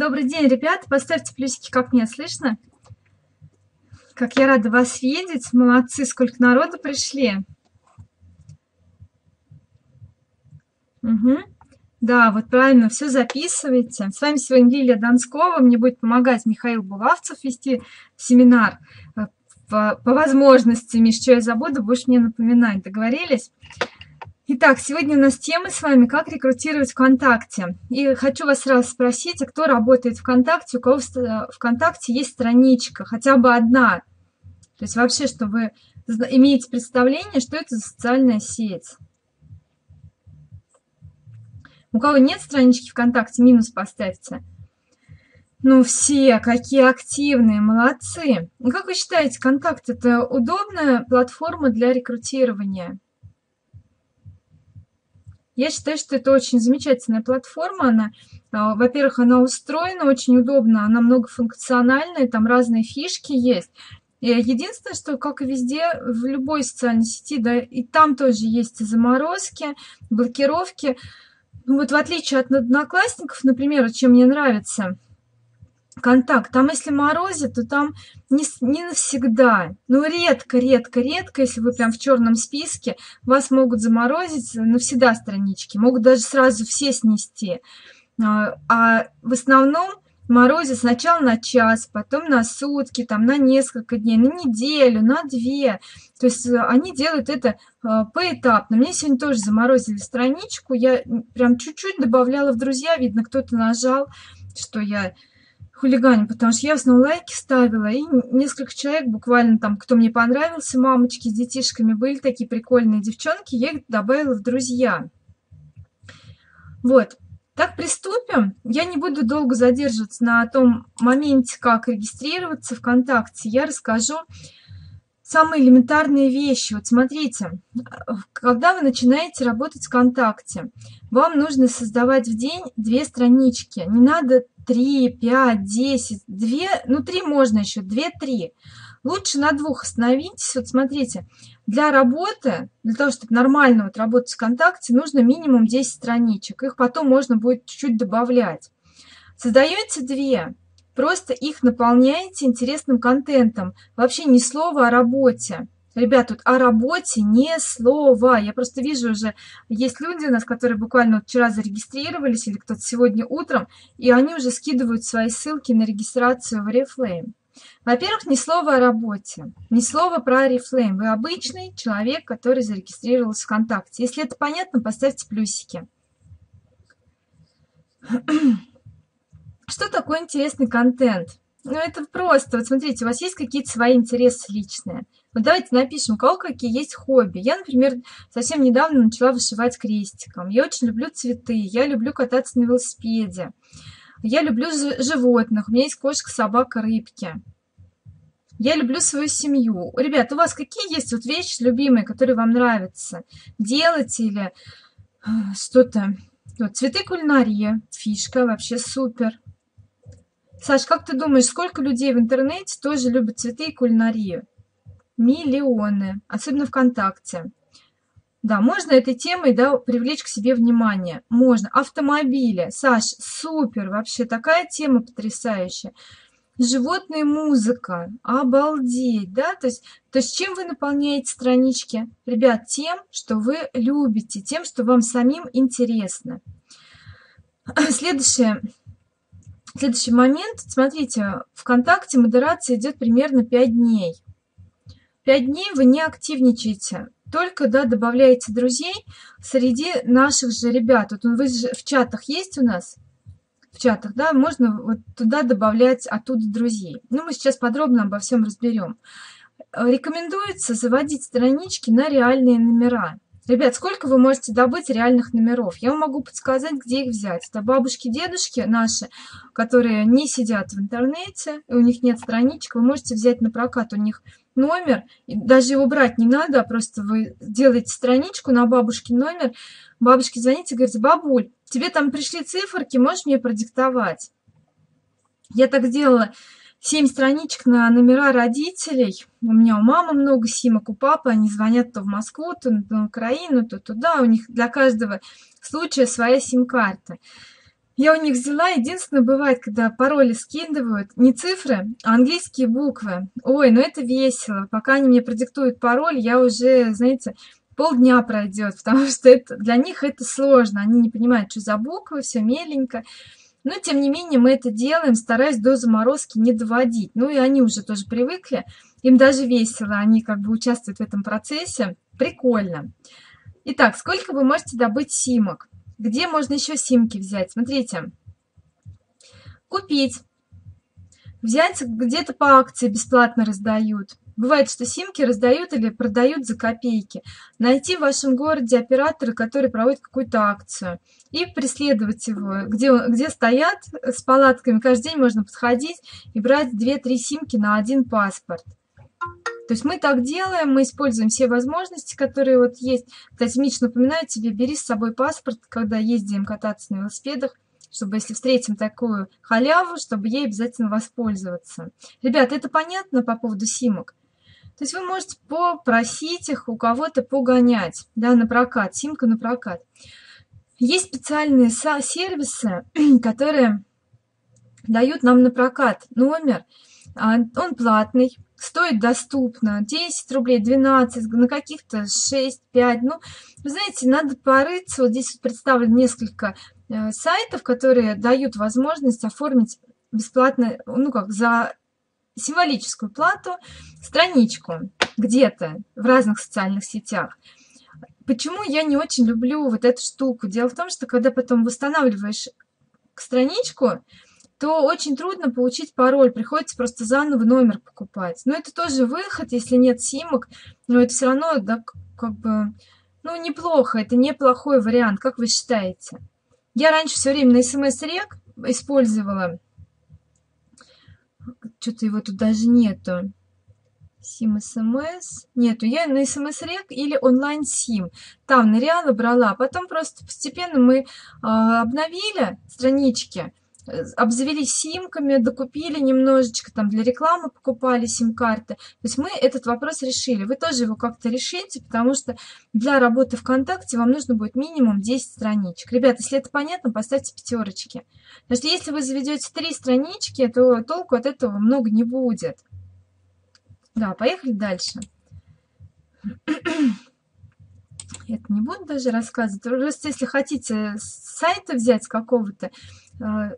Добрый день, ребят. Поставьте плюсики, как меня слышно. Как я рада вас видеть. Молодцы, сколько народу пришли. Угу. Да, вот правильно, все записывайте. С вами сегодня Лилия Донскова. Мне будет помогать Михаил Булавцев вести семинар. Э, по, по возможности, Миш, что я забуду, будешь мне напоминать. Договорились? Итак, сегодня у нас тема с вами «Как рекрутировать ВКонтакте». И хочу вас сразу спросить, а кто работает ВКонтакте, у кого в ВКонтакте есть страничка, хотя бы одна. То есть вообще, что вы имеете представление, что это за социальная сеть. У кого нет странички ВКонтакте, минус поставьте. Ну все, какие активные, молодцы. Ну как вы считаете, ВКонтакт это удобная платформа для рекрутирования? Я считаю, что это очень замечательная платформа. Она, а, во-первых, она устроена очень удобно, она многофункциональная, там разные фишки есть. Единственное, что, как и везде, в любой социальной сети, да, и там тоже есть заморозки, блокировки. Ну, вот в отличие от одноклассников, например, чем мне нравится – контакт. Там, если морозит, то там не, не навсегда. Ну, редко, редко, редко, если вы прям в черном списке, вас могут заморозить навсегда странички. Могут даже сразу все снести. А, а в основном морозит сначала на час, потом на сутки, там на несколько дней, на неделю, на две. То есть э, они делают это а, поэтапно. Мне сегодня тоже заморозили страничку, я прям чуть-чуть добавляла в друзья, видно, кто-то нажал, что я хулиганю, потому что я в основном лайки ставила, и несколько человек буквально там, кто мне понравился, мамочки с детишками, были такие прикольные девчонки, я их добавила в друзья. Вот, так приступим. Я не буду долго задерживаться на том моменте, как регистрироваться ВКонтакте. Я расскажу самые элементарные вещи. Вот смотрите, когда вы начинаете работать ВКонтакте, вам нужно создавать в день две странички. Не надо 3, 5, 10, 2, ну 3 можно еще, 2-3. Лучше на двух остановитесь. Вот смотрите, для работы, для того, чтобы нормально вот работать ВКонтакте, нужно минимум 10 страничек. Их потом можно будет чуть-чуть добавлять. Создаете две, просто их наполняете интересным контентом. Вообще ни слова о работе. Ребят, тут о работе не слова. Я просто вижу уже, есть люди у нас, которые буквально вчера зарегистрировались, или кто-то сегодня утром, и они уже скидывают свои ссылки на регистрацию в Reflame. Во-первых, ни слова о работе, ни слова про Reflame. Вы обычный человек, который зарегистрировался ВКонтакте. Если это понятно, поставьте плюсики. Что такое интересный контент? Ну, это просто. Вот смотрите, у вас есть какие-то свои интересы личные. Вот давайте напишем, у кого какие есть хобби. Я, например, совсем недавно начала вышивать крестиком. Я очень люблю цветы, я люблю кататься на велосипеде. Я люблю животных, у меня есть кошка, собака, рыбки. Я люблю свою семью. Ребят, у вас какие есть вот вещи любимые, которые вам нравятся делать или э, что-то? Вот, цветы кулинария, фишка, вообще супер. Саш, как ты думаешь, сколько людей в интернете тоже любят цветы и кулинарию? Миллионы, особенно ВКонтакте. Да, можно этой темой да, привлечь к себе внимание. Можно. Автомобили. Саш, супер, вообще такая тема потрясающая. Животные музыка. Обалдеть, да? То есть, то есть чем вы наполняете странички? Ребят, тем, что вы любите, тем, что вам самим интересно. Следующее Следующий момент. Смотрите, ВКонтакте модерация идет примерно 5 дней. 5 дней вы не активничаете, только да, добавляете друзей среди наших же ребят. Вот вы же в чатах есть у нас? В чатах, да, можно вот туда добавлять оттуда друзей. Ну, мы сейчас подробно обо всем разберем. Рекомендуется заводить странички на реальные номера. Ребят, сколько вы можете добыть реальных номеров? Я могу подсказать, где их взять. Это бабушки, дедушки наши, которые не сидят в интернете, у них нет страничек. Вы можете взять на прокат у них номер, и даже его брать не надо, а просто вы делаете страничку на бабушкин номер, бабушке звоните, говорите, бабуль, тебе там пришли циферки, можешь мне продиктовать? Я так сделала 7 страничек на номера родителей. У меня у мамы много симок, у папы. Они звонят то в Москву, то на Украину, то туда. У них для каждого случая своя сим-карта. Я у них взяла. Единственное, бывает, когда пароли скидывают, не цифры, а английские буквы. Ой, ну это весело. Пока они мне продиктуют пароль, я уже, знаете, полдня пройдет, потому что это, для них это сложно. Они не понимают, что за буквы, все меленько. Но, тем не менее, мы это делаем, стараясь до заморозки не доводить. Ну, и они уже тоже привыкли. Им даже весело, они как бы участвуют в этом процессе. Прикольно. Итак, сколько вы можете добыть симок? Где можно еще симки взять? Смотрите. Купить. Взять где-то по акции бесплатно раздают. Бывает, что симки раздают или продают за копейки. Найти в вашем городе оператора, который проводит какую-то акцию. И преследовать его. Где, где стоят с палатками. Каждый день можно подходить и брать 2-3 симки на один паспорт. То есть мы так делаем, мы используем все возможности, которые вот есть. Кстати, Мич, напоминаю тебе, бери с собой паспорт, когда ездим кататься на велосипедах, чтобы если встретим такую халяву, чтобы ей обязательно воспользоваться. Ребята, это понятно по поводу симок? То есть вы можете попросить их у кого-то погонять, да, на прокат, симка на прокат. Есть специальные сервисы, которые дают нам на прокат номер, а, он платный, стоит доступно? 10 рублей 12 на каких-то 6 5 ну вы знаете надо порыться. Вот здесь представлено несколько э, сайтов которые дают возможность оформить бесплатно ну как за символическую плату страничку где-то в разных социальных сетях. Почему я не очень люблю вот эту штуку? Дело в том что когда потом восстанавливаешь страничку то очень трудно получить пароль, приходится просто заново номер покупать. Но это тоже выход, если нет симок, но это все равно, да, как бы, ну, неплохо, это неплохой вариант, как вы считаете? Я раньше все время на смс-рек использовала, что-то его тут даже нету, сим смс нету. Я на смс рек или онлайн сим. Там ныряла брала потом просто постепенно мы э, обновили странички обзавелись симками, докупили немножечко, там для рекламы покупали сим-карты. То есть мы этот вопрос решили. Вы тоже его как-то решите, потому что для работы ВКонтакте вам нужно будет минимум 10 страничек. Ребята, если это понятно, поставьте пятерочки. Потому что если вы заведете 3 странички, то толку от этого много не будет. Да, поехали дальше. Это не буду даже рассказывать. Просто если хотите сайта взять какого-то, э,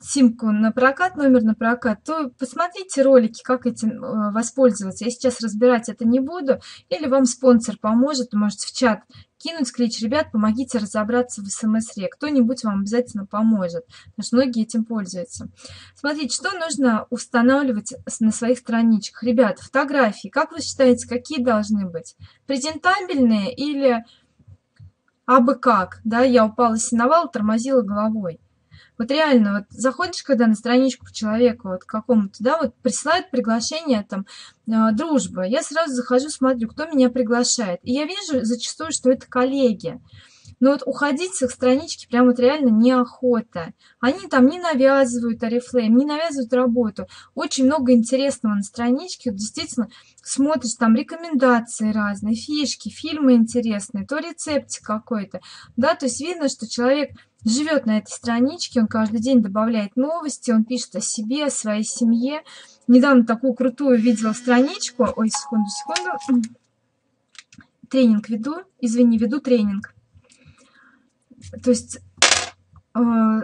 симку на прокат, номер на прокат, то посмотрите ролики, как этим э, воспользоваться. Я сейчас разбирать это не буду. Или вам спонсор поможет, можете в чат кинуть клич, ребят, помогите разобраться в смс-ре. Кто-нибудь вам обязательно поможет, потому что многие этим пользуются. Смотрите, что нужно устанавливать на своих страничках. Ребят, фотографии, как вы считаете, какие должны быть? Презентабельные или абы как? Да, я упала с сеновала, тормозила головой. Вот реально, вот заходишь, когда на страничку к человеку, вот какому-то, да, вот присылают приглашение, там, э, дружба, я сразу захожу, смотрю, кто меня приглашает. И я вижу зачастую, что это коллеги. Но вот уходить с их странички прям вот реально неохота. Они там не навязывают Oriflame, не навязывают работу. Очень много интересного на страничке. Действительно, смотришь там рекомендации разные, фишки, фильмы интересные, то рецепт какой-то. Да, то есть видно, что человек живет на этой страничке, он каждый день добавляет новости, он пишет о себе, о своей семье. Недавно такую крутую видела страничку. Ой, секунду, секунду. Тренинг веду, извини, веду тренинг. То есть э,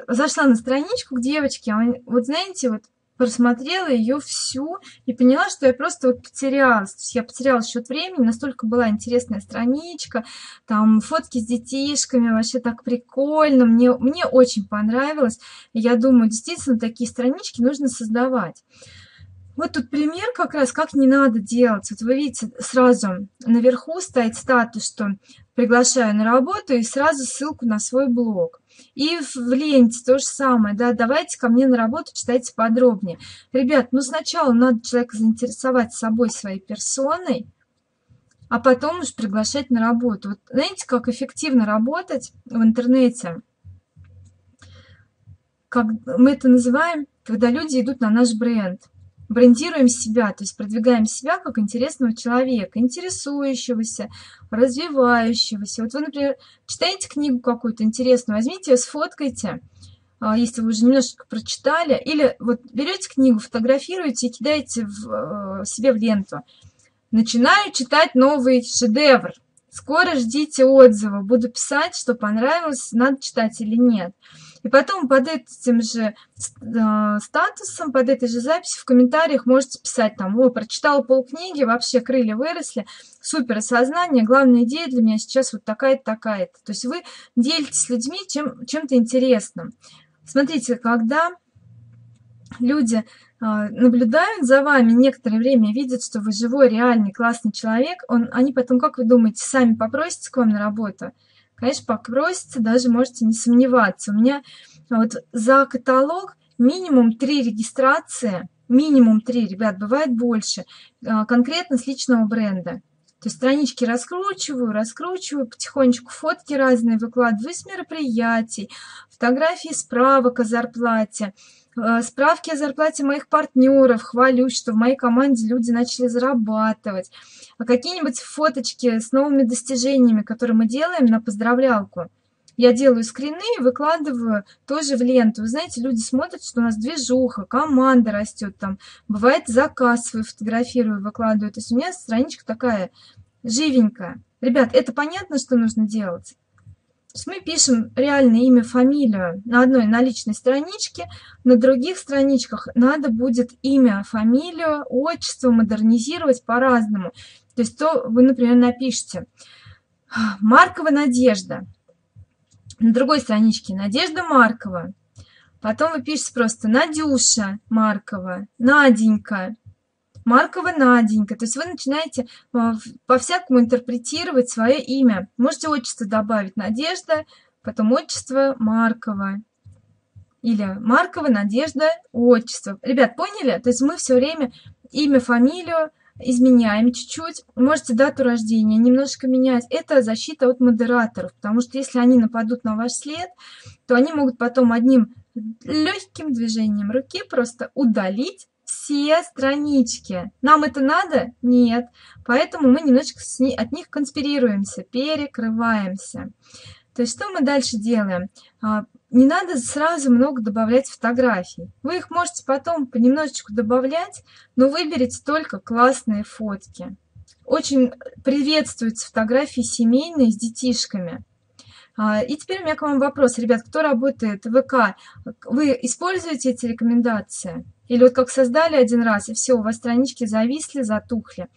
зашла на страничку к девочке, а вот знаете, вот просмотрела ее всю и поняла, что я просто вот потерялась. То есть я потеряла счет времени, настолько была интересная страничка, там фотки с детишками, вообще так прикольно, мне, мне очень понравилось. я думаю, действительно, такие странички нужно создавать. Вот тут пример как раз, как не надо делать. Вот вы видите, сразу наверху стоит статус, что приглашаю на работу и сразу ссылку на свой блог. И в ленте то же самое, да, давайте ко мне на работу, читайте подробнее. Ребят, ну сначала надо человека заинтересовать собой, своей персоной, а потом уж приглашать на работу. Вот знаете, как эффективно работать в интернете? Как мы это называем, когда люди идут на наш бренд брендируем себя, то есть продвигаем себя как интересного человека, интересующегося, развивающегося. Вот вы, например, читаете книгу какую-то интересную, возьмите ее, сфоткайте, а, если вы уже немножечко прочитали, или вот берете книгу, фотографируете и кидаете в, э, себе в ленту. Начинаю читать новый шедевр. Скоро ждите отзывы. Буду писать, что понравилось, надо читать или нет. И потом под этим же э, статусом, под этой же записью в комментариях можете писать там, ой, прочитала полкниги, вообще крылья выросли, супер осознание, главная идея для меня сейчас вот такая-то, такая-то. То есть вы делитесь с людьми чем, чем-то интересным. Смотрите, когда люди э, наблюдают за вами некоторое время, видят, что вы живой, реальный, классный человек, он, они потом, как вы думаете, сами попросятся к вам на работу – конечно, попросится, даже можете не сомневаться. У меня вот за каталог минимум три регистрации, минимум три, ребят, бывает больше, а, конкретно с личного бренда. То есть странички раскручиваю, раскручиваю, потихонечку фотки разные выкладываю с мероприятий, фотографии справок о зарплате, справки о зарплате моих партнеров, хвалюсь, что в моей команде люди начали зарабатывать, а какие-нибудь фоточки с новыми достижениями, которые мы делаем на поздравлялку. Я делаю скрины и выкладываю тоже в ленту. Вы знаете, люди смотрят, что у нас движуха, команда растет там. Бывает заказ свой фотографирую, выкладываю. То есть у меня страничка такая живенькая. Ребят, это понятно, что нужно делать? Мы пишем реальное имя, фамилию на одной наличной страничке, на других страничках надо будет имя, фамилию, отчество модернизировать по-разному. То есть то вы, например, напишите Маркова Надежда. На другой страничке Надежда Маркова. Потом вы пишете просто Надюша Маркова, Наденька, Маркова Наденька. То есть вы начинаете а, по-всякому интерпретировать свое имя. Можете отчество добавить Надежда, потом отчество Маркова. Или Маркова Надежда, отчество. Ребят, поняли? То есть мы все время имя, фамилию изменяем чуть-чуть. Можете дату рождения немножко менять. Это защита от модераторов, потому что если они нападут на ваш след, то они могут потом одним легким движением руки просто удалить все странички. Нам это надо? Нет. Поэтому мы немножечко от них конспирируемся, перекрываемся. То есть что мы дальше делаем? А, не надо сразу много добавлять фотографий. Вы их можете потом понемножечку добавлять, но выберите только классные фотки. Очень приветствуются фотографии семейные с детишками. А, и теперь у меня к вам вопрос. Ребят, кто работает в ВК, вы используете эти рекомендации? Или вот как создали один раз, и все, у вас странички зависли, затухли.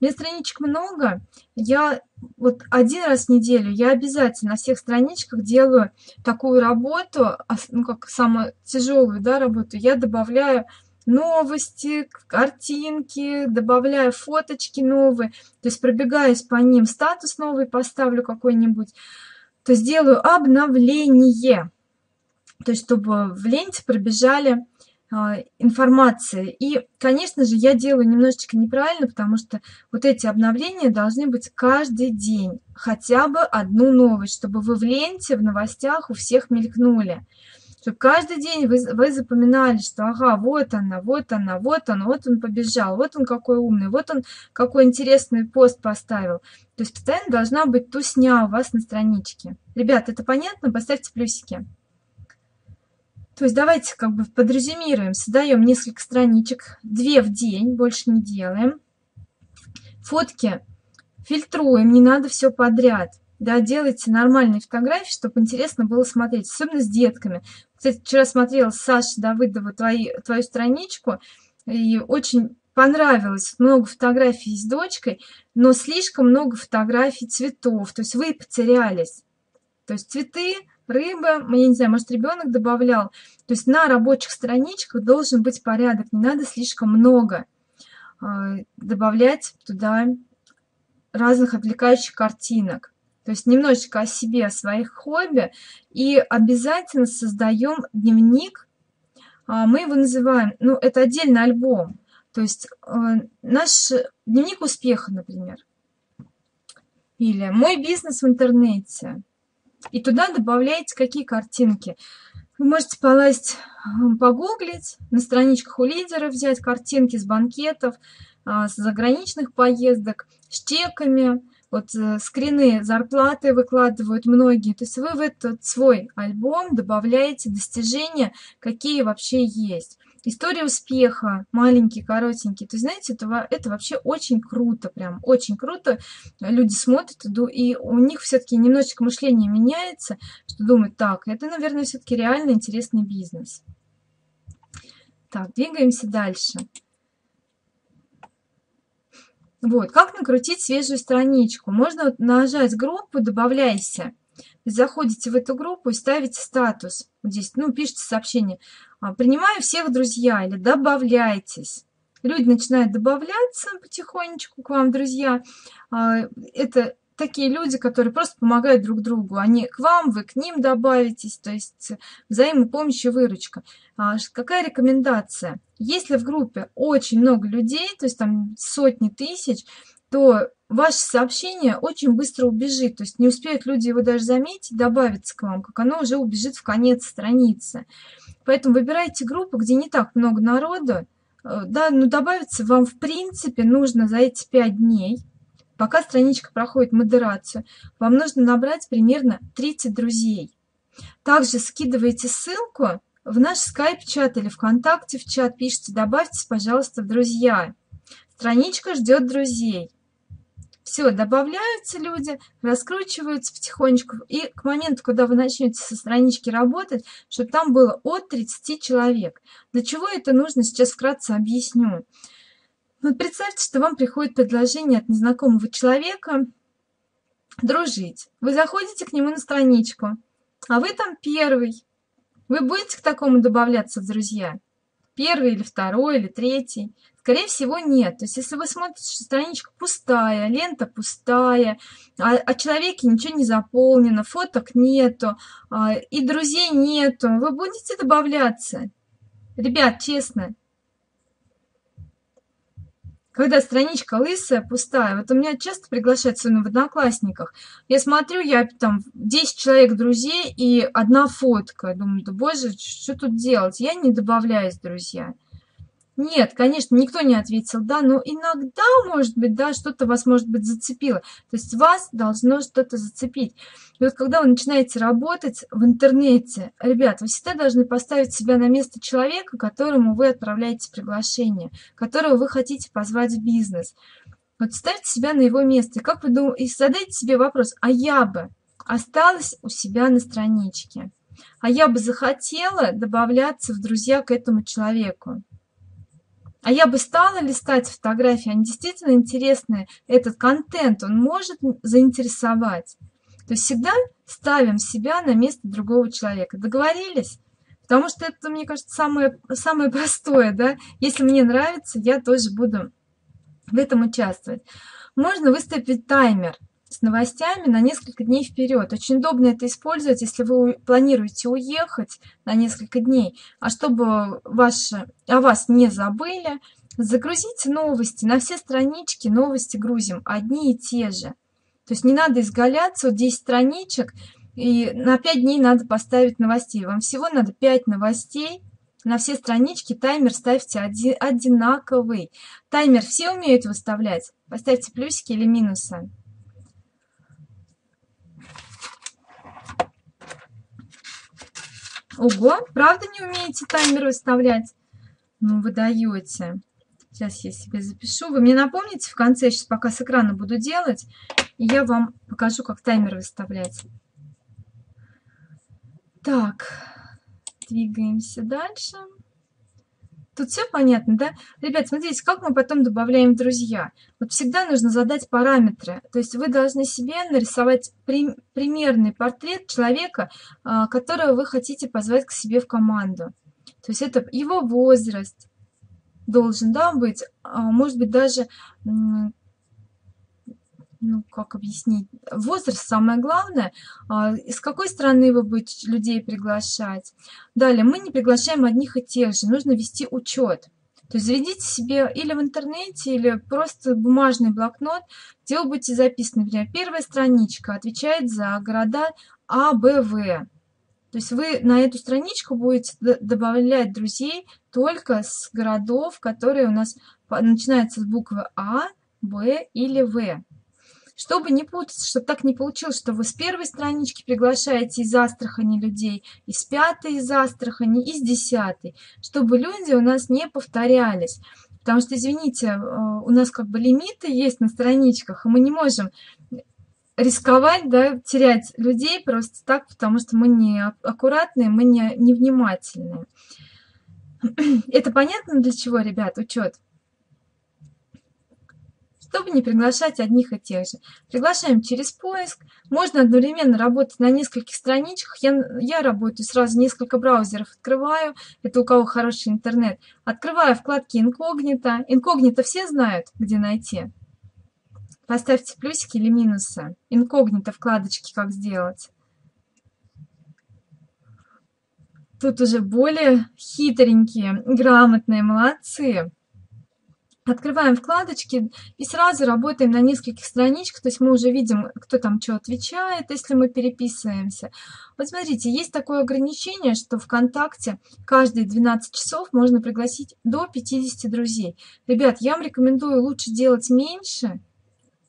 У меня страничек много. Я вот один раз в неделю, я обязательно на всех страничках делаю такую работу, ну как самую тяжелую да, работу. Я добавляю новости, картинки, добавляю фоточки новые. То есть пробегаюсь по ним, статус новый поставлю какой-нибудь. То есть делаю обновление. То есть чтобы в ленте пробежали а, информации. И, конечно же, я делаю немножечко неправильно, потому что вот эти обновления должны быть каждый день. Хотя бы одну новость, чтобы вы в ленте, в новостях у всех мелькнули. Чтобы каждый день вы, вы запоминали, что ага, вот она, вот она, вот он, вот он побежал, вот он какой умный, вот он какой интересный пост поставил. То есть постоянно должна быть тусня у вас на страничке. Ребят, это понятно? Поставьте плюсики. То есть давайте как бы подрезюмируем, создаем несколько страничек, две в день, больше не делаем. Фотки фильтруем, не надо все подряд. Да, делайте нормальные фотографии, чтобы интересно было смотреть, особенно с детками. Кстати, вчера смотрела Саша Давыдова твои, твою страничку, и очень понравилось. Много фотографий с дочкой, но слишком много фотографий цветов. То есть вы потерялись. То есть цветы рыба, я не знаю, может ребенок добавлял. То есть на рабочих страничках должен быть порядок, не надо слишком много а, добавлять туда разных отвлекающих картинок. То есть немножечко о себе, о своих хобби. И обязательно создаем дневник. А, мы его называем, ну, это отдельный альбом. То есть а, наш дневник успеха, например. Или мой бизнес в интернете. И туда добавляете какие картинки. Вы можете полазить, погуглить, на страничках у лидера взять картинки с банкетов, а, с заграничных поездок, с чеками. Вот э, скрины зарплаты выкладывают многие. То есть вы в этот свой альбом добавляете достижения, какие вообще есть. История успеха, маленький, коротенький. То знаете, это, это вообще очень круто, прям очень круто. Люди смотрят, и у них все-таки немножечко мышление меняется, что думают, так, это, наверное, все-таки реально интересный бизнес. Так, двигаемся дальше. Вот, как накрутить свежую страничку? Можно нажать группу «Добавляйся». Заходите в эту группу и ставите статус. Здесь, ну, пишите сообщение. «А, «Принимаю всех друзья» или «Добавляйтесь». Люди начинают добавляться потихонечку к вам, друзья. А, это такие люди, которые просто помогают друг другу. Они к вам, вы к ним добавитесь, то есть взаимопомощь и выручка. А, какая рекомендация? Если в группе очень много людей, то есть там сотни тысяч, то ваше сообщение очень быстро убежит, то есть не успеют люди его даже заметить, добавиться к вам, как оно уже убежит в конец страницы. Поэтому выбирайте группу, где не так много народу, э, да, но добавиться вам в принципе нужно за эти 5 дней, Пока страничка проходит модерацию, вам нужно набрать примерно 30 друзей. Также скидывайте ссылку в наш скайп-чат или ВКонтакте в чат, пишите «добавьтесь, пожалуйста, в друзья». Страничка ждет друзей. Все, добавляются люди, раскручиваются потихонечку. И к моменту, когда вы начнете со странички работать, чтобы там было от 30 человек. Для чего это нужно, сейчас вкратце объясню. Вот представьте, что вам приходит предложение от незнакомого человека дружить. Вы заходите к нему на страничку, а вы там первый. Вы будете к такому добавляться в друзья? Первый или второй или третий? Скорее всего, нет. То есть, если вы смотрите, что страничка пустая, лента пустая, а о человеке ничего не заполнено, фоток нету, а, и друзей нету, вы будете добавляться? Ребят, честно, когда страничка лысая, пустая. Вот у меня часто приглашают сына в одноклассниках. Я смотрю, я там 10 человек друзей и одна фотка. Думаю, да боже, что тут делать? Я не добавляюсь, друзья. Нет, конечно, никто не ответил «да», но иногда, может быть, да, что-то вас, может быть, зацепило. То есть вас должно что-то зацепить. И вот когда вы начинаете работать в интернете, ребят, вы всегда должны поставить себя на место человека, которому вы отправляете приглашение, которого вы хотите позвать в бизнес. Вот ставьте себя на его место. И как вы думаете, и задайте себе вопрос, а я бы осталась у себя на страничке? А я бы захотела добавляться в друзья к этому человеку. А я бы стала листать фотографии, они действительно интересные. Этот контент, он может заинтересовать. То есть всегда ставим себя на место другого человека. Договорились? Потому что это, мне кажется, самое, самое простое, да. Если мне нравится, я тоже буду в этом участвовать. Можно выставить таймер с новостями на несколько дней вперед. Очень удобно это использовать, если вы планируете уехать на несколько дней. А чтобы ваши, о вас не забыли, загрузите новости. На все странички новости грузим одни и те же. То есть не надо изгаляться, вот 10 страничек, и на 5 дней надо поставить новостей. Вам всего надо 5 новостей, на все странички таймер ставьте одинаковый. Таймер все умеют выставлять? Поставьте плюсики или минусы. Ого, правда не умеете таймер выставлять? Ну, вы даете. Сейчас я себе запишу. Вы мне напомните в конце, сейчас пока с экрана буду делать, и я вам покажу, как таймер выставлять. Так, двигаемся дальше. Тут все понятно, да? Ребят, смотрите, как мы потом добавляем друзья. Вот всегда нужно задать параметры. То есть вы должны себе нарисовать при, примерный портрет человека, а, которого вы хотите позвать к себе в команду. То есть это его возраст должен да, быть, а, может быть даже ну, как объяснить, возраст самое главное, а, из какой страны вы будете людей приглашать. Далее, мы не приглашаем одних и тех же, нужно вести учет. То есть заведите себе или в интернете, или просто бумажный блокнот, где вы будете записаны, например, первая страничка отвечает за города А, Б, В. То есть вы на эту страничку будете добавлять друзей только с городов, которые у нас начинаются с буквы А, Б или В. Чтобы не путаться, чтобы так не получилось, что вы с первой странички приглашаете из Астрахани людей, из пятой из Астрахани, из десятой, чтобы люди у нас не повторялись. Потому что, извините, э, у нас как бы лимиты есть на страничках, и мы не можем рисковать, да, терять людей просто так, потому что мы не аккуратные, мы не невнимательные. Это понятно для чего, ребят, учет? Чтобы не приглашать одних и тех же. Приглашаем через поиск. Можно одновременно работать на нескольких страничках. Я, я работаю сразу несколько браузеров открываю. Это у кого хороший интернет. Открываю вкладки инкогнито. Инкогнито все знают, где найти. Поставьте плюсики или минусы. Инкогнито вкладочки как сделать. Тут уже более хитренькие, грамотные, молодцы. Открываем вкладочки и сразу работаем на нескольких страничках, то есть мы уже видим, кто там что отвечает, если мы переписываемся. Вот смотрите, есть такое ограничение, что ВКонтакте каждые 12 часов можно пригласить до 50 друзей. Ребят, я вам рекомендую лучше делать меньше,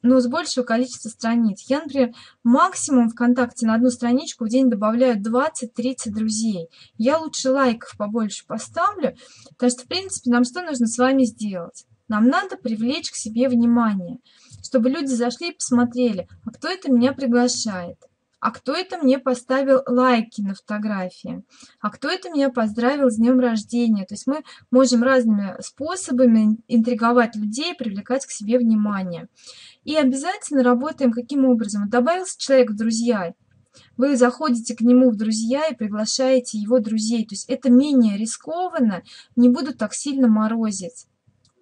но с большего количества страниц. Я, например, максимум ВКонтакте на одну страничку в день добавляю 20-30 друзей. Я лучше лайков побольше поставлю, потому что, в принципе, нам что нужно с вами сделать? Нам надо привлечь к себе внимание, чтобы люди зашли и посмотрели, а кто это меня приглашает а кто это мне поставил лайки на фотографии, а кто это меня поздравил с днем рождения. То есть мы можем разными способами интриговать людей, привлекать к себе внимание. И обязательно работаем каким образом? Добавился человек в друзья, вы заходите к нему в друзья и приглашаете его друзей. То есть это менее рискованно, не будут так сильно морозить.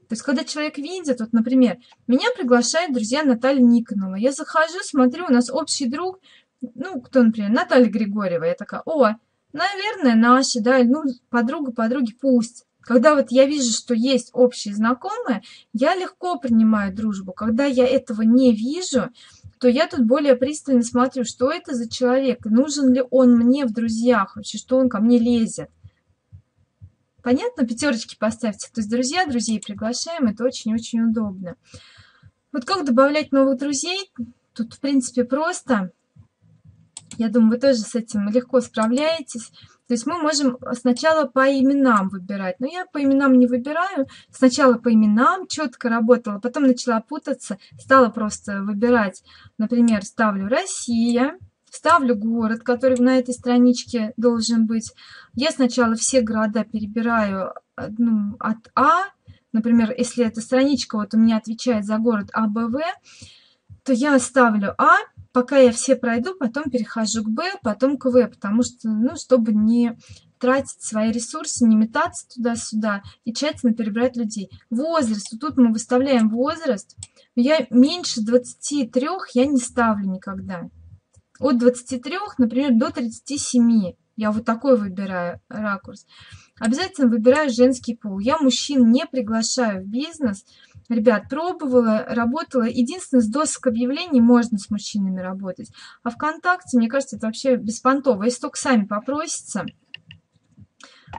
То есть, когда человек видит, вот, например, меня приглашает друзья Наталья Никонова. Я захожу, смотрю, у нас общий друг, ну, кто, например, Наталья Григорьева, я такая, о, наверное, наши, да, ну, подруга подруги, пусть. Когда вот я вижу, что есть общие знакомые, я легко принимаю дружбу. Когда я этого не вижу, то я тут более пристально смотрю, что это за человек, нужен ли он мне в друзьях, вообще, что он ко мне лезет. Понятно? Пятерочки поставьте. То есть друзья, друзей приглашаем, это очень-очень удобно. Вот как добавлять новых друзей? Тут, в принципе, просто. Я думаю, вы тоже с этим легко справляетесь. То есть мы можем сначала по именам выбирать. Но я по именам не выбираю. Сначала по именам четко работала, потом начала путаться. Стала просто выбирать. Например, ставлю «Россия». Ставлю город, который на этой страничке должен быть. Я сначала все города перебираю ну, от А. Например, если эта страничка вот у меня отвечает за город АБВ, то я ставлю А, пока я все пройду, потом перехожу к Б, потом к В, потому что, ну, чтобы не тратить свои ресурсы, не метаться туда-сюда и тщательно перебирать людей. Возраст. Вот тут мы выставляем возраст. Я меньше 23 я не ставлю никогда. От 23, например, до 37. Я вот такой выбираю ракурс. Обязательно выбираю женский пол. Я мужчин не приглашаю в бизнес, Ребят, пробовала, работала. Единственное, с досок объявлений можно с мужчинами работать. А ВКонтакте, мне кажется, это вообще беспонтово. Если только сами попросятся,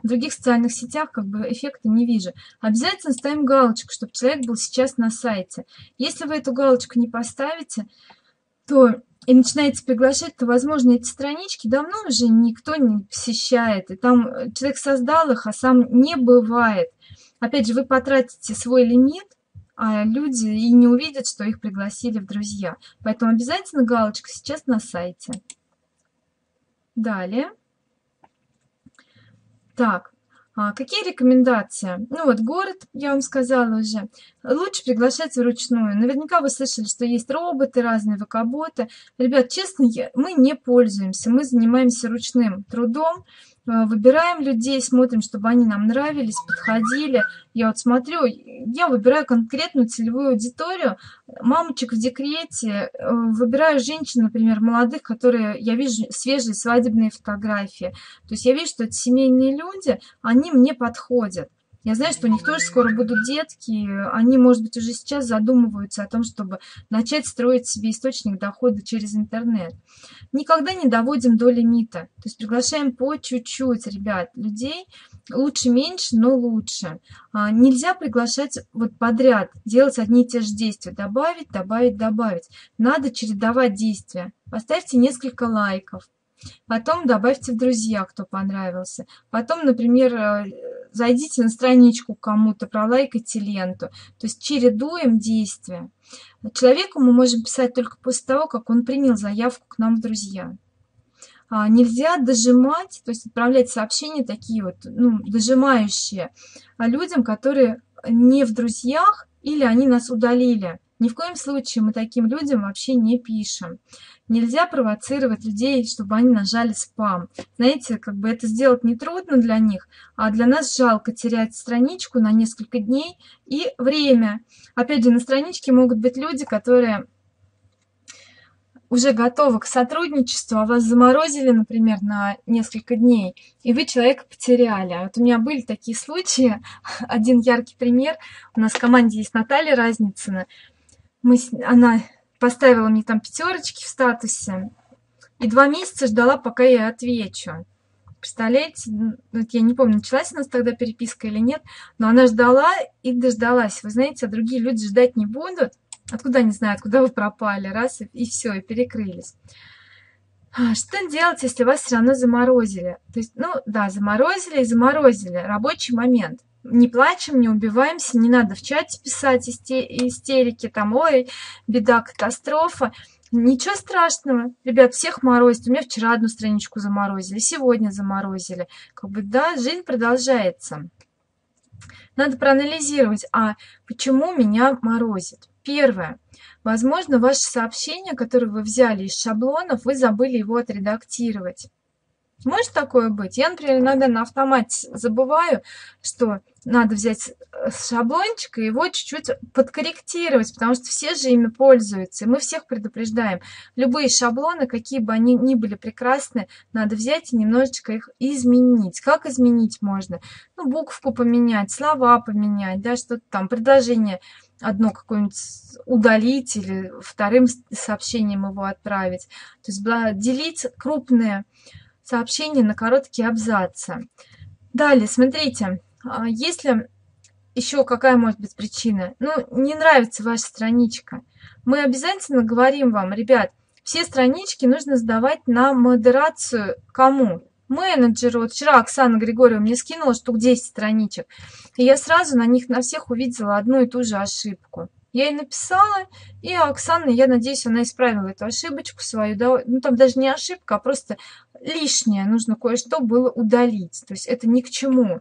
в других социальных сетях как бы эффекта не вижу. Обязательно ставим галочку, чтобы человек был сейчас на сайте. Если вы эту галочку не поставите, то и начинаете приглашать, то, возможно, эти странички давно уже никто не посещает. И там человек создал их, а сам не бывает. Опять же, вы потратите свой лимит, а люди и не увидят, что их пригласили в друзья. Поэтому обязательно галочка сейчас на сайте. Далее. Так, какие рекомендации? Ну вот город, я вам сказала уже. Лучше приглашать вручную. Наверняка вы слышали, что есть роботы, разные вакаботы. Ребят, честно, мы не пользуемся. Мы занимаемся ручным трудом. Э, выбираем людей, смотрим, чтобы они нам нравились, подходили. Я вот смотрю, я выбираю конкретную целевую аудиторию, мамочек в декрете, э, выбираю женщин, например, молодых, которые, я вижу свежие свадебные фотографии. То есть я вижу, что это семейные люди, они мне подходят. Я знаю, что у них тоже скоро будут детки, они, может быть, уже сейчас задумываются о том, чтобы начать строить себе источник дохода через интернет. Никогда не доводим до лимита, то есть приглашаем по чуть-чуть, ребят, людей, лучше меньше, но лучше. А, нельзя приглашать вот подряд, делать одни и те же действия, добавить, добавить, добавить. Надо чередовать действия. Поставьте несколько лайков, Потом добавьте в друзья, кто понравился. Потом, например, э, зайдите на страничку кому-то, пролайкайте ленту. То есть чередуем действия. Человеку мы можем писать только после того, как он принял заявку к нам в друзья. А, нельзя дожимать, то есть отправлять сообщения такие вот, ну, дожимающие людям, которые не в друзьях или они нас удалили. Ни в коем случае мы таким людям вообще не пишем. Нельзя провоцировать людей, чтобы они нажали спам. Знаете, как бы это сделать нетрудно для них, а для нас жалко терять страничку на несколько дней и время. Опять же, на страничке могут быть люди, которые уже готовы к сотрудничеству, а вас заморозили, например, на несколько дней, и вы человека потеряли. А вот у меня были такие случаи. Один яркий пример. У нас в команде есть Наталья Разницына. Мы, она поставила мне там пятерочки в статусе. И два месяца ждала, пока я отвечу. Представляете? Вот я не помню, началась у нас тогда переписка или нет, но она ждала и дождалась. Вы знаете, а другие люди ждать не будут. Откуда они знают, куда вы пропали? Раз, и, и все, и перекрылись. А, что делать, если вас все равно заморозили? То есть, ну да, заморозили и заморозили. Рабочий момент не плачем, не убиваемся, не надо в чате писать истерики, там, ой, беда, катастрофа. Ничего страшного. Ребят, всех морозит. У меня вчера одну страничку заморозили, сегодня заморозили. Как бы, да, жизнь продолжается. Надо проанализировать, а почему меня морозит? Первое. Возможно, ваше сообщение, которое вы взяли из шаблонов, вы забыли его отредактировать. Может такое быть? Я, например, иногда на автомате забываю, что надо взять э, шаблончик и его чуть-чуть подкорректировать, потому что все же ими пользуются. И мы всех предупреждаем. Любые шаблоны, какие бы они ни были прекрасны, надо взять и немножечко их изменить. Как изменить можно? Ну, букву поменять, слова поменять, да, что-то там, предложение одно какое-нибудь удалить или вторым сообщением его отправить. То есть делить крупные сообщение на короткие абзацы. Далее, смотрите, а, если еще какая может быть причина? Ну, не нравится ваша страничка. Мы обязательно говорим вам, ребят, все странички нужно сдавать на модерацию кому? Менеджеру. Вот вчера Оксана Григорьева мне скинула штук 10 страничек. И я сразу на них на всех увидела одну и ту же ошибку. Я ей написала, и Оксана, я надеюсь, она исправила эту ошибочку свою. Да, ну, там даже не ошибка, а просто лишнее. Нужно кое-что было удалить. То есть это ни к чему.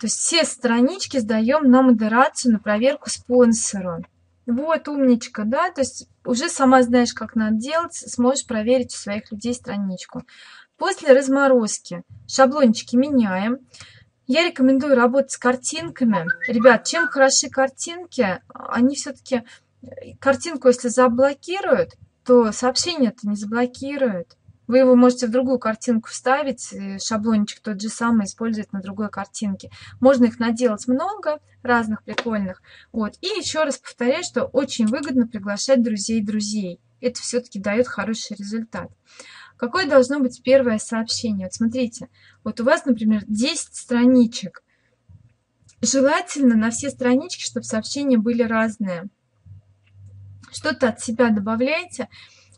То есть все странички сдаем на модерацию, на проверку спонсору. Вот, умничка, да? То есть уже сама знаешь, как надо делать, сможешь проверить у своих людей страничку. После разморозки шаблончики меняем. Я рекомендую работать с картинками. Ребят, чем хороши картинки, они все-таки... Картинку, если заблокируют, то сообщение это не заблокируют. Вы его можете в другую картинку вставить, шаблончик тот же самый использовать на другой картинке. Можно их наделать много, разных прикольных. Вот. И еще раз повторяю, что очень выгодно приглашать друзей друзей. Это все-таки дает хороший результат. Какое должно быть первое сообщение? Вот смотрите, вот у вас, например, 10 страничек. Желательно на все странички, чтобы сообщения были разные. Что-то от себя добавляете.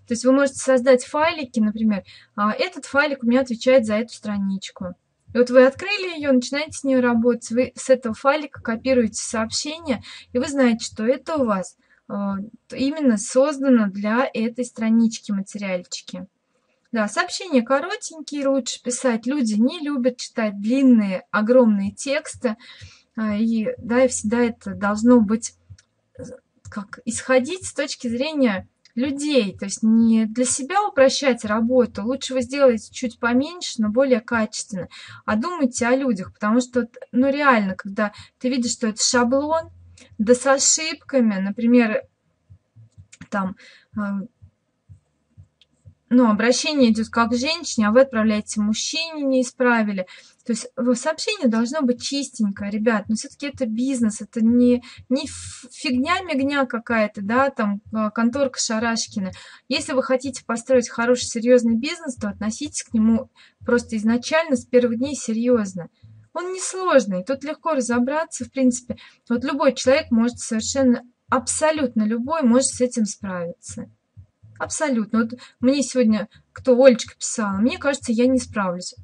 То есть вы можете создать файлики, например, а, этот файлик у меня отвечает за эту страничку. И вот вы открыли ее, начинаете с нее работать, вы с этого файлика копируете сообщение, и вы знаете, что это у вас а, именно создано для этой странички материальчики. Да, сообщения коротенькие лучше писать. Люди не любят читать длинные, огромные тексты. А, и, да, и всегда это должно быть как исходить с точки зрения людей, то есть не для себя упрощать работу, лучше вы сделаете чуть поменьше, но более качественно, а думайте о людях, потому что, ну реально, когда ты видишь, что это шаблон, да с ошибками, например, там а, ну, обращение идет как к женщине, а вы отправляете мужчине, не исправили. То есть сообщение должно быть чистенькое, ребят, но все-таки это бизнес, это не, не фигня-мигня какая-то, да, там а, конторка Шарашкина. Если вы хотите построить хороший, серьезный бизнес, то относитесь к нему просто изначально с первых дней серьезно. Он несложный, тут легко разобраться, в принципе. Вот любой человек может совершенно, абсолютно любой может с этим справиться. Абсолютно. Вот мне сегодня, кто Олечка писала, мне кажется, я не справлюсь.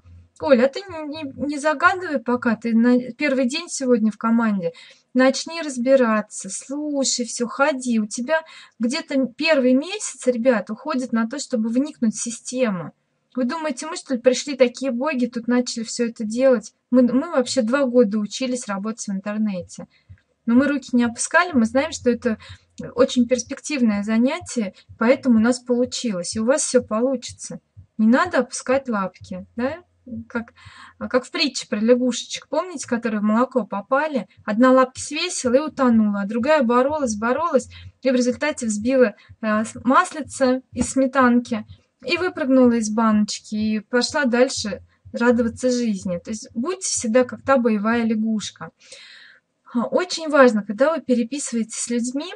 Оля, а ты не, не, загадывай пока, ты на первый день сегодня в команде. Начни разбираться, слушай все, ходи. У тебя где-то первый месяц, ребят, уходит на то, чтобы вникнуть в систему. Вы думаете, мы что ли пришли такие боги, тут начали все это делать? Мы, мы вообще два года учились работать в интернете. Но мы руки не опускали, мы знаем, что это очень перспективное занятие, поэтому у нас получилось, и у вас все получится. Не надо опускать лапки, да? Как, как в притче про лягушечек, помните, которые в молоко попали? Одна лапка свесила и утонула, а другая боролась, боролась, и в результате взбила э, маслице из сметанки и выпрыгнула из баночки, и пошла дальше радоваться жизни. То есть будьте всегда как та боевая лягушка. Очень важно, когда вы переписываетесь с людьми,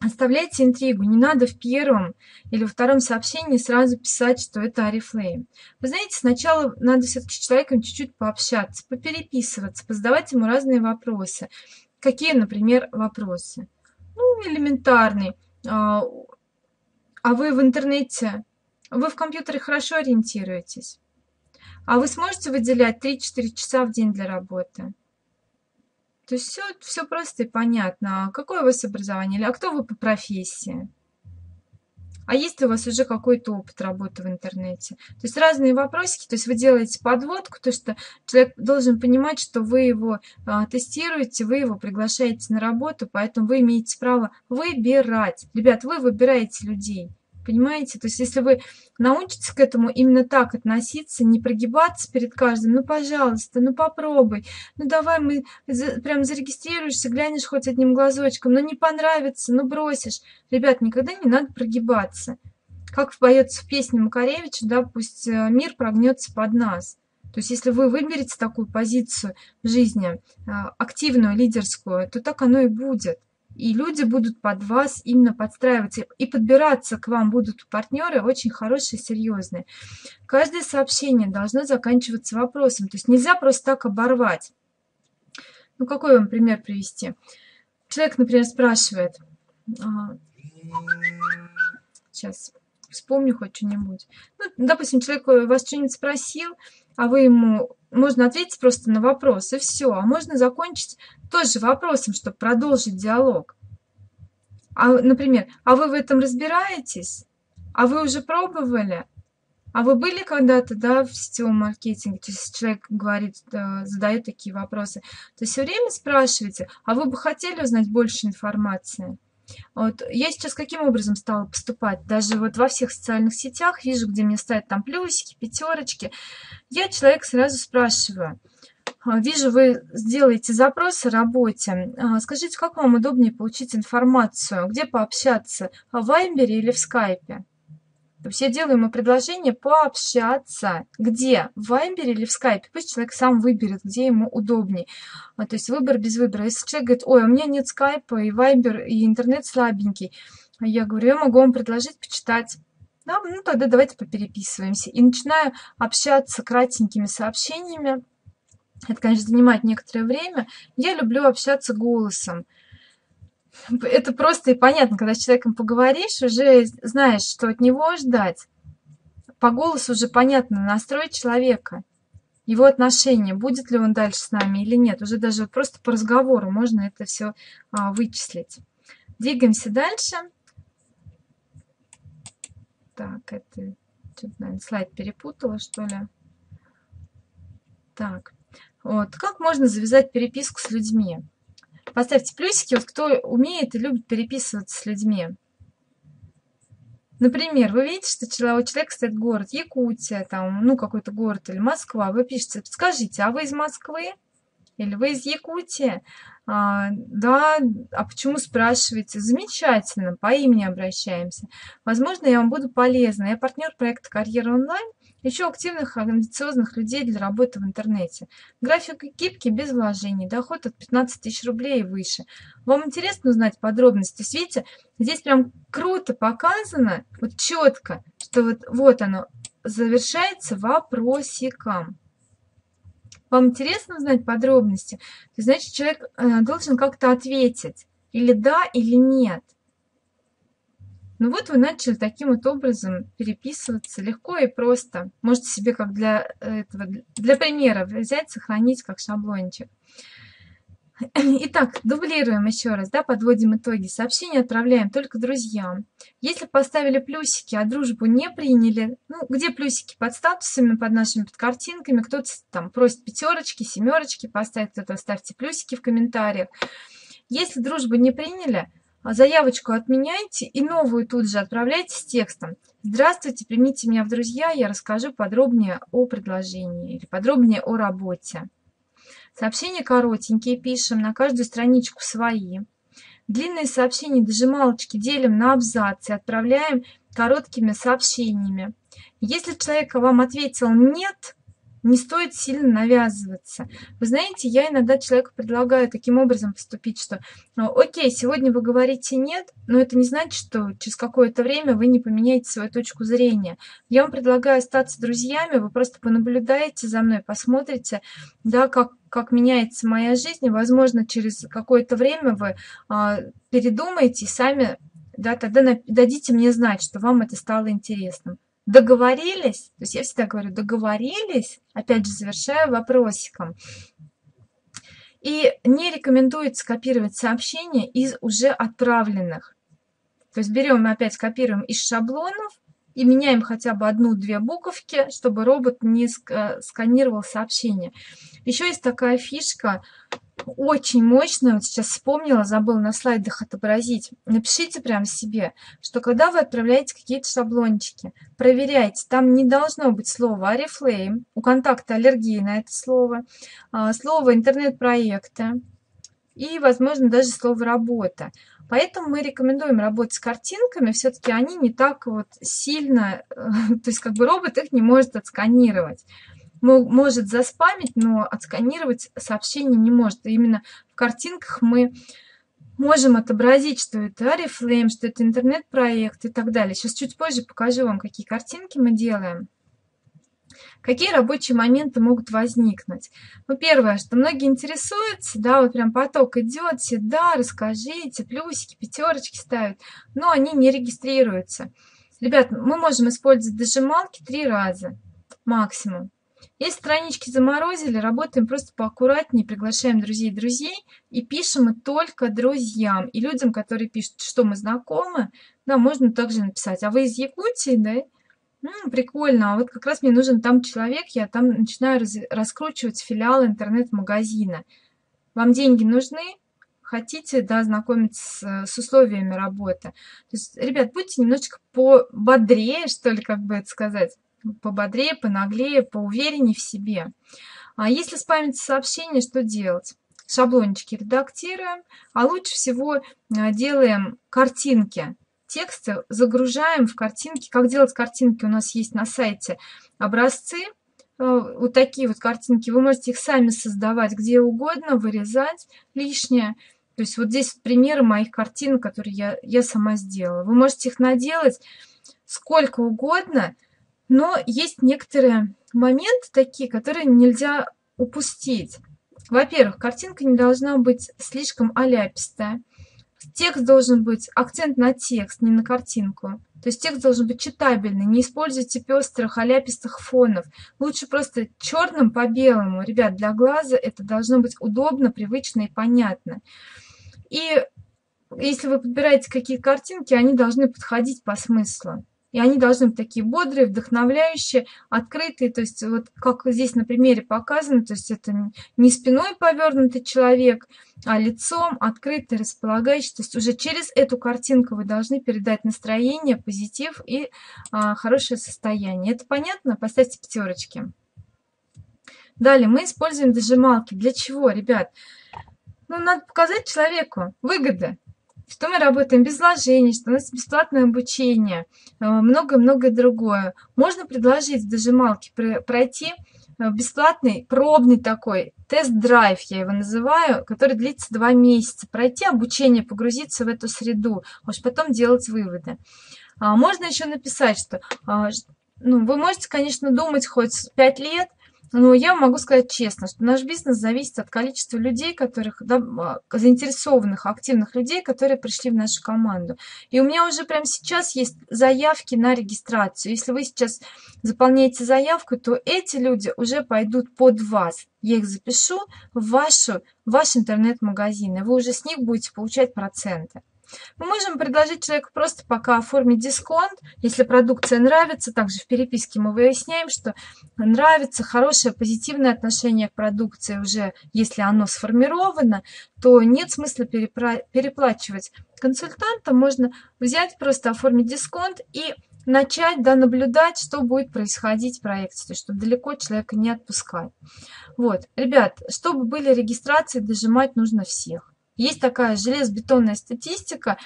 Оставляйте интригу, не надо в первом или во втором сообщении сразу писать, что это Арифлейм. Вы знаете, сначала надо все-таки с человеком чуть-чуть пообщаться, попереписываться, позадавать ему разные вопросы. Какие, например, вопросы? Ну, элементарный. А, а вы в интернете, вы в компьютере хорошо ориентируетесь? А вы сможете выделять 3-4 часа в день для работы? То есть все, все просто и понятно. А какое у вас образование? А кто вы по профессии? А есть ли у вас уже какой-то опыт работы в интернете? То есть разные вопросики, то есть вы делаете подводку, то что человек должен понимать, что вы его а, тестируете, вы его приглашаете на работу, поэтому вы имеете право выбирать. Ребят, вы выбираете людей. Понимаете? То есть если вы научитесь к этому именно так относиться, не прогибаться перед каждым, ну, пожалуйста, ну, попробуй, ну, давай мы за, прям зарегистрируешься, глянешь хоть одним глазочком, ну, не понравится, ну, бросишь. Ребят, никогда не надо прогибаться. Как поется в песне Макаревича, да, пусть э, мир прогнется под нас. То есть если вы выберете такую позицию в жизни, э, активную, лидерскую, то так оно и будет и люди будут под вас именно подстраиваться, и подбираться к вам будут партнеры очень хорошие, серьезные. Каждое сообщение должно заканчиваться вопросом, то есть нельзя просто так оборвать. Ну, какой вам пример привести? Человек, например, спрашивает, сейчас вспомню хоть что-нибудь. Ну, допустим, человек вас что-нибудь спросил, а вы ему можно ответить просто на вопрос, и все. А можно закончить тоже вопросом, чтобы продолжить диалог. А, например, а вы в этом разбираетесь? А вы уже пробовали? А вы были когда-то, да, в сетевом маркетинге? То есть человек говорит, да, задает такие вопросы. То есть все время спрашиваете, а вы бы хотели узнать больше информации? Вот. Я сейчас каким образом стала поступать? Даже вот во всех социальных сетях вижу, где мне ставят там плюсики, пятерочки. Я человек сразу спрашиваю. А, вижу, вы сделаете запрос о работе. А, скажите, как вам удобнее получить информацию? Где пообщаться? В Вайбере или в Скайпе? Я делаю ему предложение пообщаться. Где? В Вайбере или в Скайпе? Пусть человек сам выберет, где ему удобнее. А, то есть выбор без выбора. Если человек говорит, ой, у меня нет Скайпа, и Вайбер, и интернет слабенький, я говорю, я могу вам предложить почитать. Да, ну тогда давайте попереписываемся. И начинаю общаться кратенькими сообщениями. Это, конечно, занимает некоторое время. Я люблю общаться голосом это просто и понятно, когда с человеком поговоришь, уже знаешь, что от него ждать. По голосу уже понятно настрой человека, его отношение, будет ли он дальше с нами или нет. Уже даже просто по разговору можно это все а, вычислить. Двигаемся дальше. Так, это наверное, слайд перепутала, что ли. Так, вот, как можно завязать переписку с людьми? Поставьте плюсики, вот кто умеет и любит переписываться с людьми. Например, вы видите, что у человека стоит город Якутия, там, ну, какой-то город или Москва. Вы пишете, скажите, а вы из Москвы? Или вы из Якутии? А, да, а почему спрашиваете? Замечательно, по имени обращаемся. Возможно, я вам буду полезна. Я партнер проекта «Карьера онлайн». Ищу активных, амбициозных людей для работы в интернете. График гибкий, без вложений. Доход от 15 тысяч рублей и выше. Вам интересно узнать подробности? Видите, здесь прям круто показано, вот четко, что вот, вот оно завершается вопросиком. Вам интересно узнать подробности? Значит, человек э, должен как-то ответить. Или да, или нет. Ну вот вы начали таким вот образом переписываться легко и просто. Можете себе как для этого, для примера взять, сохранить как шаблончик. Итак, дублируем еще раз, да, подводим итоги. Сообщение отправляем только друзьям. Если поставили плюсики, а дружбу не приняли, ну, где плюсики? Под статусами, под нашими под картинками. Кто-то там просит пятерочки, семерочки поставить, кто-то ставьте плюсики в комментариях. Если дружбу не приняли, заявочку отменяйте и новую тут же отправляйте с текстом. Здравствуйте, примите меня в друзья, я расскажу подробнее о предложении или подробнее о работе. Сообщения коротенькие пишем, на каждую страничку свои. Длинные сообщения, дожималочки делим на абзацы, отправляем короткими сообщениями. Если человек вам ответил «нет», не стоит сильно навязываться. Вы знаете, я иногда человеку предлагаю таким образом поступить, что ну, окей, сегодня вы говорите нет, но это не значит, что через какое-то время вы не поменяете свою точку зрения. Я вам предлагаю остаться друзьями, вы просто понаблюдаете за мной, посмотрите, да, как, как меняется моя жизнь, возможно, через какое-то время вы а, передумаете и сами да, тогда дадите мне знать, что вам это стало интересным договорились, то есть я всегда говорю договорились, опять же завершаю вопросиком. И не рекомендуется копировать сообщения из уже отправленных. То есть берем опять копируем из шаблонов и меняем хотя бы одну-две буковки, чтобы робот не сканировал сообщение. Еще есть такая фишка, очень мощно, вот сейчас вспомнила, забыла на слайдах отобразить. Напишите прям себе, что когда вы отправляете какие-то шаблончики, проверяйте, там не должно быть слова Oriflame, у контакта аллергии на это слово, а, слово интернет-проекты и, возможно, даже слово работа. Поэтому мы рекомендуем работать с картинками, все-таки они не так вот сильно, то есть как бы робот их не может отсканировать может заспамить, но отсканировать сообщение не может. И именно в картинках мы можем отобразить, что это Oriflame, что это интернет-проект и так далее. Сейчас чуть позже покажу вам, какие картинки мы делаем. Какие рабочие моменты могут возникнуть? Ну, первое, что многие интересуются, да, вот прям поток идет, да, расскажите, плюсики, пятерочки ставят, но они не регистрируются. Ребят, мы можем использовать дожималки три раза максимум. Если странички заморозили, работаем просто поаккуратнее, приглашаем друзей друзей и пишем мы только друзьям. И людям, которые пишут, что мы знакомы, да, можно также написать. А вы из Якутии, да? М, прикольно. А вот как раз мне нужен там человек, я там начинаю раз, раскручивать филиал интернет-магазина. Вам деньги нужны? Хотите, да, знакомиться с, с условиями работы. То есть, ребят, будьте немножечко пободрее, что ли, как бы это сказать пободрее, понаглее, поувереннее в себе. А если спамится сообщение, что делать? Шаблончики редактируем, а лучше всего а, делаем картинки. Тексты загружаем в картинки. Как делать картинки у нас есть на сайте образцы. А, вот такие вот картинки. Вы можете их сами создавать где угодно, вырезать лишнее. То есть вот здесь примеры моих картин, которые я, я сама сделала. Вы можете их наделать сколько угодно, но есть некоторые моменты такие, которые нельзя упустить. Во-первых, картинка не должна быть слишком аляпистая. Текст должен быть, акцент на текст, не на картинку. То есть текст должен быть читабельный. Не используйте пестрых, аляпистых фонов. Лучше просто черным по белому. Ребят, для глаза это должно быть удобно, привычно и понятно. И если вы подбираете какие картинки, они должны подходить по смыслу. И они должны быть такие бодрые, вдохновляющие, открытые. То есть вот как здесь на примере показано, то есть это не спиной повернутый человек, а лицом открытый, располагающий. То есть уже через эту картинку вы должны передать настроение, позитив и а, хорошее состояние. Это понятно? Поставьте пятерочки. Далее мы используем дожималки. Для чего, ребят? Ну, надо показать человеку выгоды что мы работаем без вложений, что у нас бесплатное обучение, э, многое-многое другое. Можно предложить в дожималке пройти э, бесплатный, пробный такой тест-драйв, я его называю, который длится два месяца. Пройти обучение, погрузиться в эту среду, уж потом делать выводы. А можно еще написать, что а, ну, вы можете, конечно, думать хоть пять лет, ну, я могу сказать честно, что наш бизнес зависит от количества людей, которых, да, а, заинтересованных, активных людей, которые пришли в нашу команду. И у меня уже прямо сейчас есть заявки на регистрацию. Если вы сейчас заполняете заявку, то эти люди уже пойдут под вас. Я их запишу в, вашу, в ваш интернет-магазин, и вы уже с них будете получать проценты. Мы можем предложить человеку просто пока оформить дисконт, если продукция нравится. Также в переписке мы выясняем, что нравится хорошее позитивное отношение к продукции уже, если оно сформировано, то нет смысла переплачивать консультанта. Можно взять, просто оформить дисконт и начать да, наблюдать, что будет происходить в проекте, чтобы далеко человека не отпускать. Вот, ребят, чтобы были регистрации, дожимать нужно всех. Есть такая железобетонная статистика,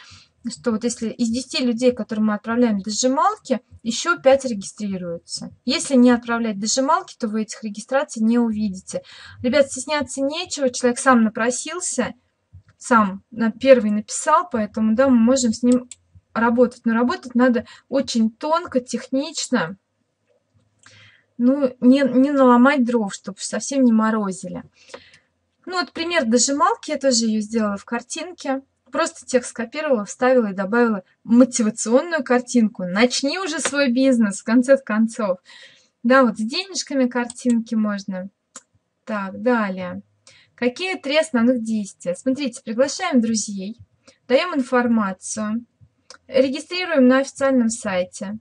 что вот если из 10 людей, которые мы отправляем дожималки, еще 5 регистрируются. Если не отправлять дожималки, то вы этих регистраций не увидите. Ребят, стесняться нечего, человек сам напросился, сам на первый написал, поэтому да, мы можем с ним работать. Но работать надо очень тонко, технично, ну, не, не наломать дров, чтобы совсем не морозили. Ну вот пример дожималки, я тоже ее сделала в картинке. Просто текст скопировала, вставила и добавила мотивационную картинку. Начни уже свой бизнес, в конце концов. Да, вот с денежками картинки можно. Так, далее. Какие три основных действия? Смотрите, приглашаем друзей, даем информацию, регистрируем на официальном сайте,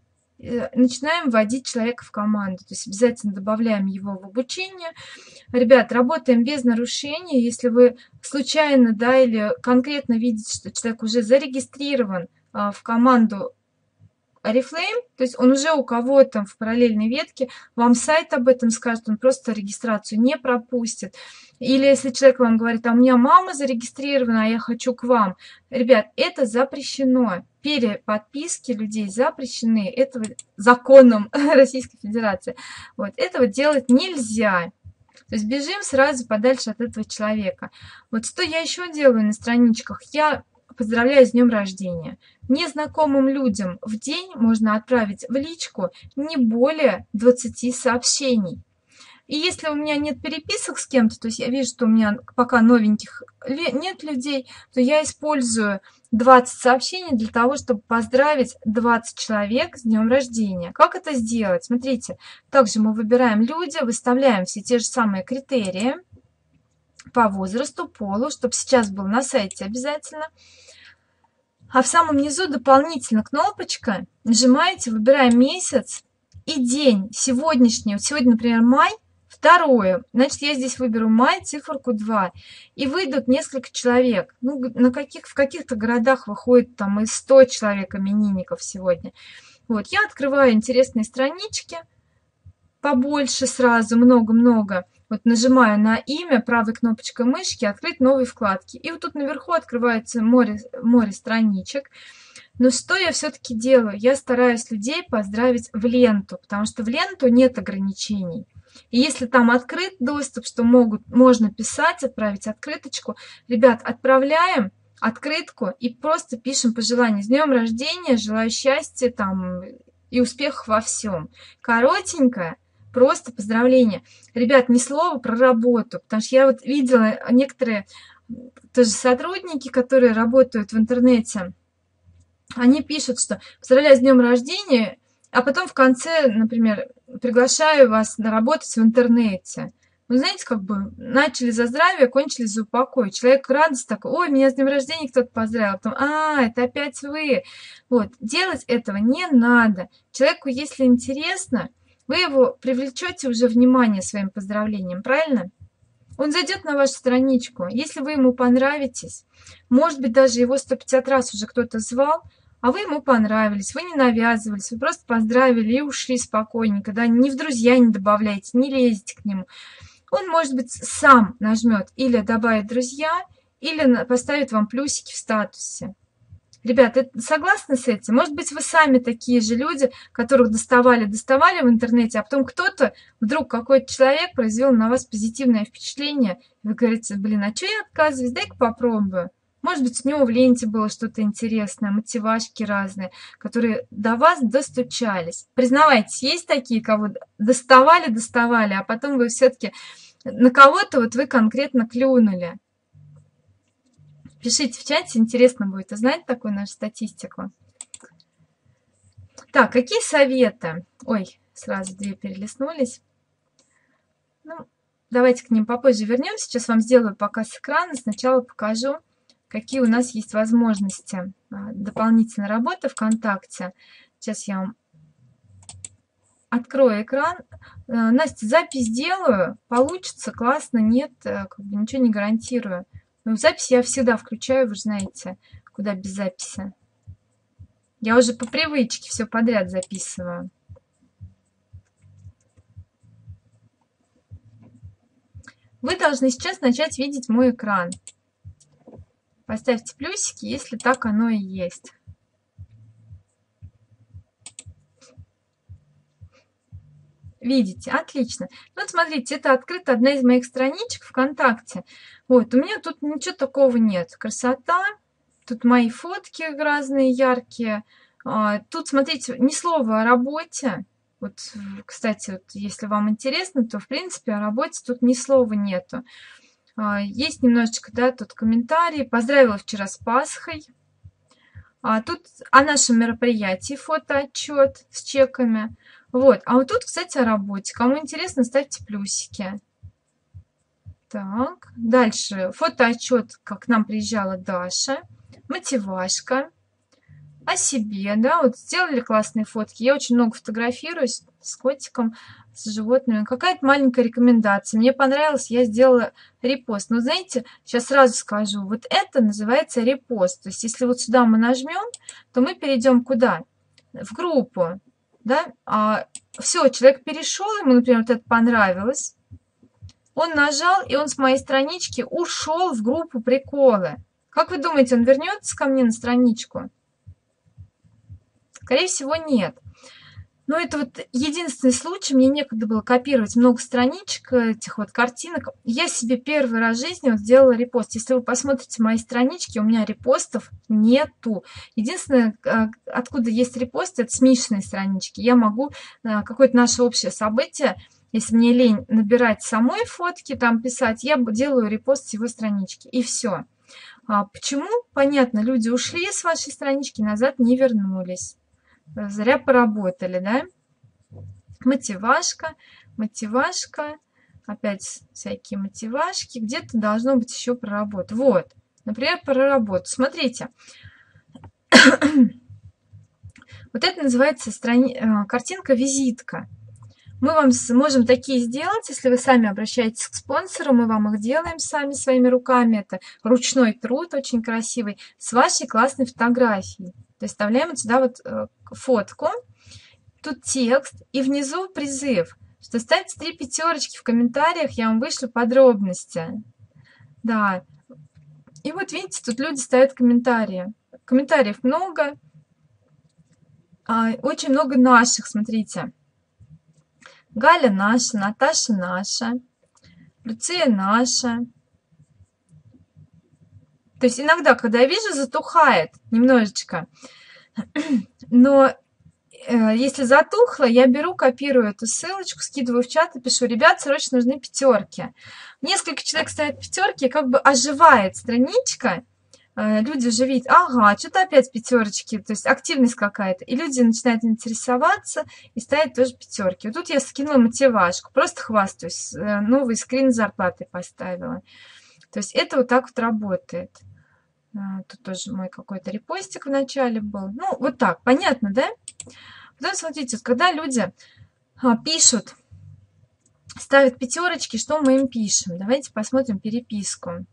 начинаем вводить человека в команду. То есть обязательно добавляем его в обучение. Ребят, работаем без нарушений. Если вы случайно да, или конкретно видите, что человек уже зарегистрирован а, в команду Oriflame, то есть он уже у кого-то в параллельной ветке, вам сайт об этом скажет, он просто регистрацию не пропустит. Или если человек вам говорит, а у меня мама зарегистрирована, а я хочу к вам. Ребят, это запрещено. Переподписки людей запрещены. Этого законом Российской Федерации. Вот, этого делать нельзя. То есть бежим сразу подальше от этого человека. Вот что я еще делаю на страничках? Я поздравляю с днем рождения. Незнакомым людям в день можно отправить в личку не более 20 сообщений. И если у меня нет переписок с кем-то, то есть я вижу, что у меня пока новеньких нет людей, то я использую 20 сообщений для того, чтобы поздравить 20 человек с днем рождения. Как это сделать? Смотрите, также мы выбираем люди, выставляем все те же самые критерии по возрасту, полу, чтобы сейчас был на сайте обязательно. А в самом низу дополнительно кнопочка, нажимаете, выбираем месяц и день сегодняшний. Вот сегодня, например, май, Второе. Значит, я здесь выберу май, циферку 2. И выйдут несколько человек. Ну, на каких, в каких-то городах выходит там и 100 человек именинников сегодня. Вот, я открываю интересные странички. Побольше сразу, много-много. Вот нажимаю на имя правой кнопочкой мышки, открыть новые вкладки. И вот тут наверху открывается море, море страничек. Но что я все-таки делаю? Я стараюсь людей поздравить в ленту, потому что в ленту нет ограничений. И если там открыт доступ, что могут, можно писать, отправить открыточку, ребят, отправляем открытку и просто пишем пожелания. С днем рождения, желаю счастья там и успехов во всем. Коротенькое, Просто поздравления. Ребят, ни слова про работу, потому что я вот видела некоторые тоже сотрудники, которые работают в интернете, они пишут, что поздравляю с днем рождения, а потом в конце, например, приглашаю вас работать в интернете. Вы знаете, как бы начали за здравие, кончили за упокой. Человек радость такой, ой, меня с днем рождения кто-то поздравил. Потом, а, это опять вы. Вот, делать этого не надо. Человеку, если интересно, вы его привлечете уже внимание своим поздравлением, правильно? Он зайдет на вашу страничку. Если вы ему понравитесь, может быть, даже его 150 раз уже кто-то звал, а вы ему понравились, вы не навязывались, вы просто поздравили и ушли спокойненько, да, ни в друзья не добавляете, не лезете к нему. он, может быть, сам нажмет или добавить друзья, или поставит вам плюсики в статусе. Ребята, согласны с этим? Может быть, вы сами такие же люди, которых доставали, доставали в интернете, а потом кто-то, вдруг какой-то человек произвел на вас позитивное впечатление, вы говорите, блин, а что я отказываюсь, дай-ка попробую. Может быть, у него в ленте было что-то интересное, мотивашки разные, которые до вас достучались. Признавайтесь, есть такие, кого доставали, доставали, а потом вы все-таки на кого-то вот вы конкретно клюнули. Пишите в чате, интересно будет узнать такую нашу статистику. Так, какие советы? Ой, сразу две перелистнулись. Ну, давайте к ним попозже вернемся. Сейчас вам сделаю показ экрана. Сначала покажу, какие у нас есть возможности а, дополнительной работы ВКонтакте. Сейчас я вам открою экран. А, Настя, запись делаю. Получится, классно, нет, э, как бы ничего не гарантирую. Ну, запись я всегда включаю, вы же знаете, куда без записи. Я уже по привычке все подряд записываю. Вы должны сейчас начать видеть мой экран. Поставьте плюсики, если так оно и есть. Видите? Отлично. Вот смотрите, это открыта одна из моих страничек ВКонтакте. Вот, у меня тут ничего такого нет. Красота. Тут мои фотки разные, яркие. А, тут, смотрите, ни слова о работе. Вот, кстати, вот, если вам интересно, то, в принципе, о работе тут ни слова нету. А, есть немножечко, да, тут комментарии. Поздравила вчера с Пасхой. А тут о нашем мероприятии фотоотчет с чеками. Вот, а вот тут, кстати, о работе. Кому интересно, ставьте плюсики. Так, дальше фотоотчет, как к нам приезжала Даша. Мотивашка. О себе, да, вот сделали классные фотки. Я очень много фотографируюсь с котиком, с животными. Какая-то маленькая рекомендация. Мне понравилось, я сделала репост. Но знаете, сейчас сразу скажу, вот это называется репост. То есть если вот сюда мы нажмем, то мы перейдем куда? В группу да, а, все, человек перешел, ему, например, вот это понравилось, он нажал, и он с моей странички ушел в группу приколы. Как вы думаете, он вернется ко мне на страничку? Скорее всего, нет. Но это вот единственный случай, мне некогда было копировать много страничек этих вот картинок. Я себе первый раз в жизни вот сделала репост. Если вы посмотрите мои странички, у меня репостов нету. Единственное, а, откуда есть репосты, это с Мишиной странички. Я могу а, какое-то наше общее событие, если мне лень набирать самой фотки, там писать, я делаю репост с его странички. И все. А почему? Понятно, люди ушли с вашей странички, назад не вернулись зря поработали, да? Мотивашка, мотивашка, опять всякие мотивашки, где-то должно быть еще про. Вот, например, про работу. Смотрите, вот это называется страни... Э, картинка-визитка. Мы вам можем такие сделать, если вы сами обращаетесь к спонсору, мы вам их делаем сами своими руками. Это ручной труд очень красивый, с вашей классной фотографией. То есть вставляем вот сюда вот э, фотку, тут текст и внизу призыв, что ставьте три пятерочки в комментариях, я вам вышлю подробности. Да. И вот видите, тут люди ставят комментарии. Комментариев много. А, очень много наших, смотрите. Галя наша, Наташа наша, Люция наша. То есть иногда, когда я вижу, затухает немножечко. Но э, если затухло, я беру, копирую эту ссылочку, скидываю в чат и пишу, ребят, срочно нужны пятерки. Несколько человек ставят пятерки, как бы оживает страничка, э, люди уже видят, ага, что-то опять пятерочки, то есть активность какая-то. И люди начинают интересоваться и ставят тоже пятерки. Вот тут я скинула мотивашку, просто хвастаюсь, э, новый скрин зарплаты поставила. То есть это вот так вот работает. А, тут тоже мой какой-то репостик в начале был. Ну, вот так, понятно, да? Потом, смотрите, когда люди а, пишут, ставят пятерочки, что мы им пишем? Давайте посмотрим переписку.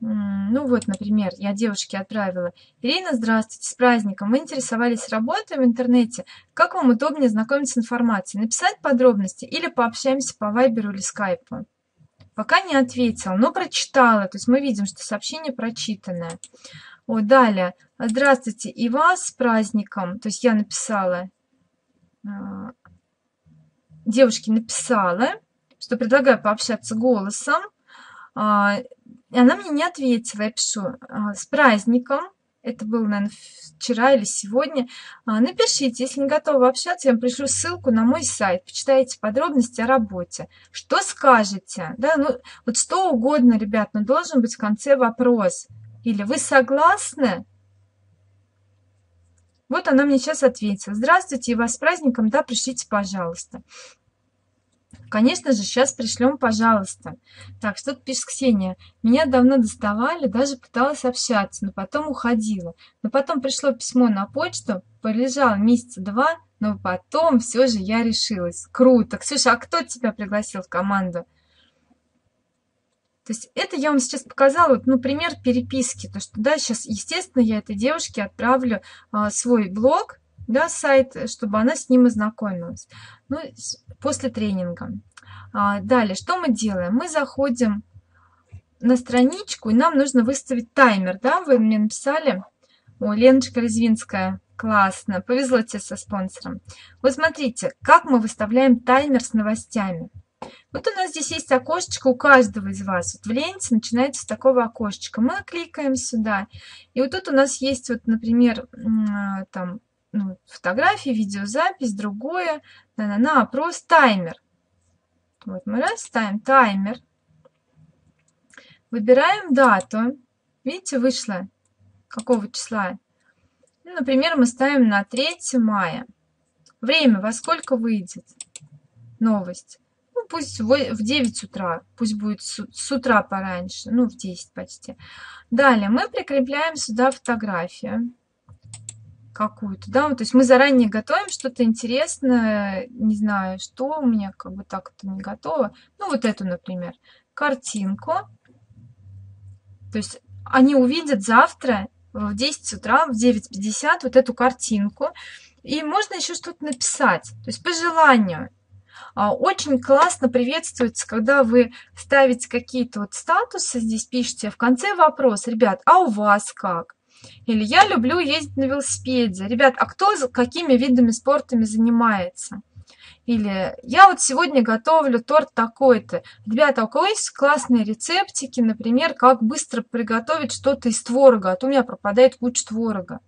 ну вот, например, я девушке отправила. Ирина, здравствуйте, с праздником. Вы интересовались работой в интернете. Как вам удобнее знакомиться с информацией? Написать подробности или пообщаемся по вайберу или скайпу? Пока не ответила, но прочитала. То есть мы видим, что сообщение прочитанное. Вот, далее. Здравствуйте, и вас с праздником. То есть я написала, а, девушке написала, что предлагаю пообщаться голосом. А, она мне не ответила. Я пишу «А, с праздником. Это было, наверное, вчера или сегодня. А, напишите, если не готовы общаться, я вам пришлю ссылку на мой сайт. Почитайте подробности о работе. Что скажете? Да, ну, вот что угодно, ребят, но должен быть в конце вопрос. Или вы согласны? Вот она мне сейчас ответила. Здравствуйте, и вас с праздником, да, пришлите, пожалуйста. Конечно же, сейчас пришлем, пожалуйста. Так, что тут пишет Ксения. Меня давно доставали, даже пыталась общаться, но потом уходила. Но потом пришло письмо на почту, полежал месяца два, но потом все же я решилась. Круто. Ксюша, а кто тебя пригласил в команду? То есть это я вам сейчас показала, вот, ну, пример переписки. То, что, да, сейчас, естественно, я этой девушке отправлю а, свой блог, да, сайт, чтобы она с ним ознакомилась. Ну, после тренинга. А, далее, что мы делаем? Мы заходим на страничку, и нам нужно выставить таймер, да, вы мне написали. О, Леночка Резвинская, классно, повезло тебе со спонсором. Вот смотрите, как мы выставляем таймер с новостями. Вот у нас здесь есть окошечко у каждого из вас. Вот в ленте начинается с такого окошечка. Мы кликаем сюда. И вот тут у нас есть, вот, например, там ну, фотографии, видеозапись, другое, на, на, на опрос, таймер. Вот мы раз ставим таймер, выбираем дату, видите, вышло какого числа. Ну, например, мы ставим на 3 мая. Время, во сколько выйдет новость. Ну, пусть в 9 утра, пусть будет с утра пораньше, ну, в 10 почти. Далее мы прикрепляем сюда фотографию какую-то, да, то есть мы заранее готовим что-то интересное, не знаю, что у меня как бы так-то не готово, ну вот эту, например, картинку, то есть они увидят завтра в 10 утра, в 9.50 вот эту картинку, и можно еще что-то написать, то есть по желанию. А, очень классно приветствуется, когда вы ставите какие-то вот статусы, здесь пишете, в конце вопрос, ребят, а у вас как? Или я люблю ездить на велосипеде. Ребят, а кто какими видами спортами занимается? Или я вот сегодня готовлю торт такой-то. Ребята, у кого есть классные рецептики, например, как быстро приготовить что-то из творога, а то у меня пропадает куча творога.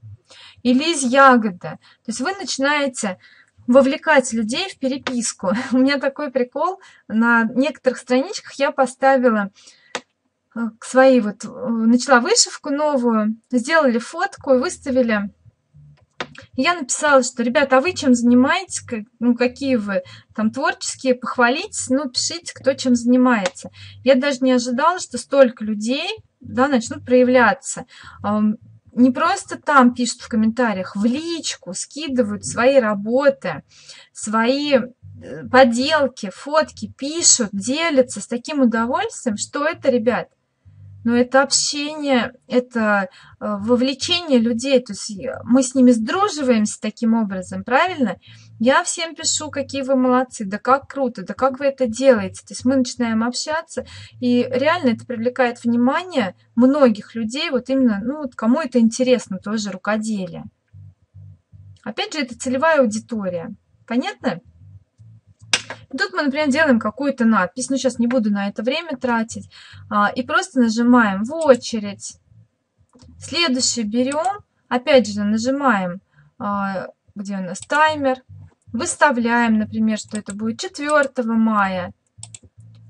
Или из ягоды. То есть вы начинаете вовлекать людей в переписку. У меня такой прикол. На некоторых страничках я поставила к своей вот, э, начала вышивку новую, сделали фотку и выставили. Я написала, что, ребята, а вы чем занимаетесь, ну, какие вы там творческие, похвалитесь, ну, пишите, кто чем занимается. Я даже не ожидала, что столько людей, да, начнут проявляться. Не просто там пишут в комментариях, в личку скидывают свои работы, свои э, поделки, фотки, пишут, делятся с таким удовольствием, что это, ребят, но это общение, это э, вовлечение людей, то есть мы с ними сдруживаемся таким образом, правильно? Я всем пишу, какие вы молодцы, да как круто, да как вы это делаете. То есть мы начинаем общаться, и реально это привлекает внимание многих людей, вот именно, ну вот кому это интересно тоже рукоделие. Опять же, это целевая аудитория. Понятно? Тут мы, например, делаем какую-то надпись, ну сейчас не буду на это время тратить, а, и просто нажимаем в очередь. Следующий берем, опять же нажимаем, а, где у нас таймер, выставляем, например, что это будет 4 мая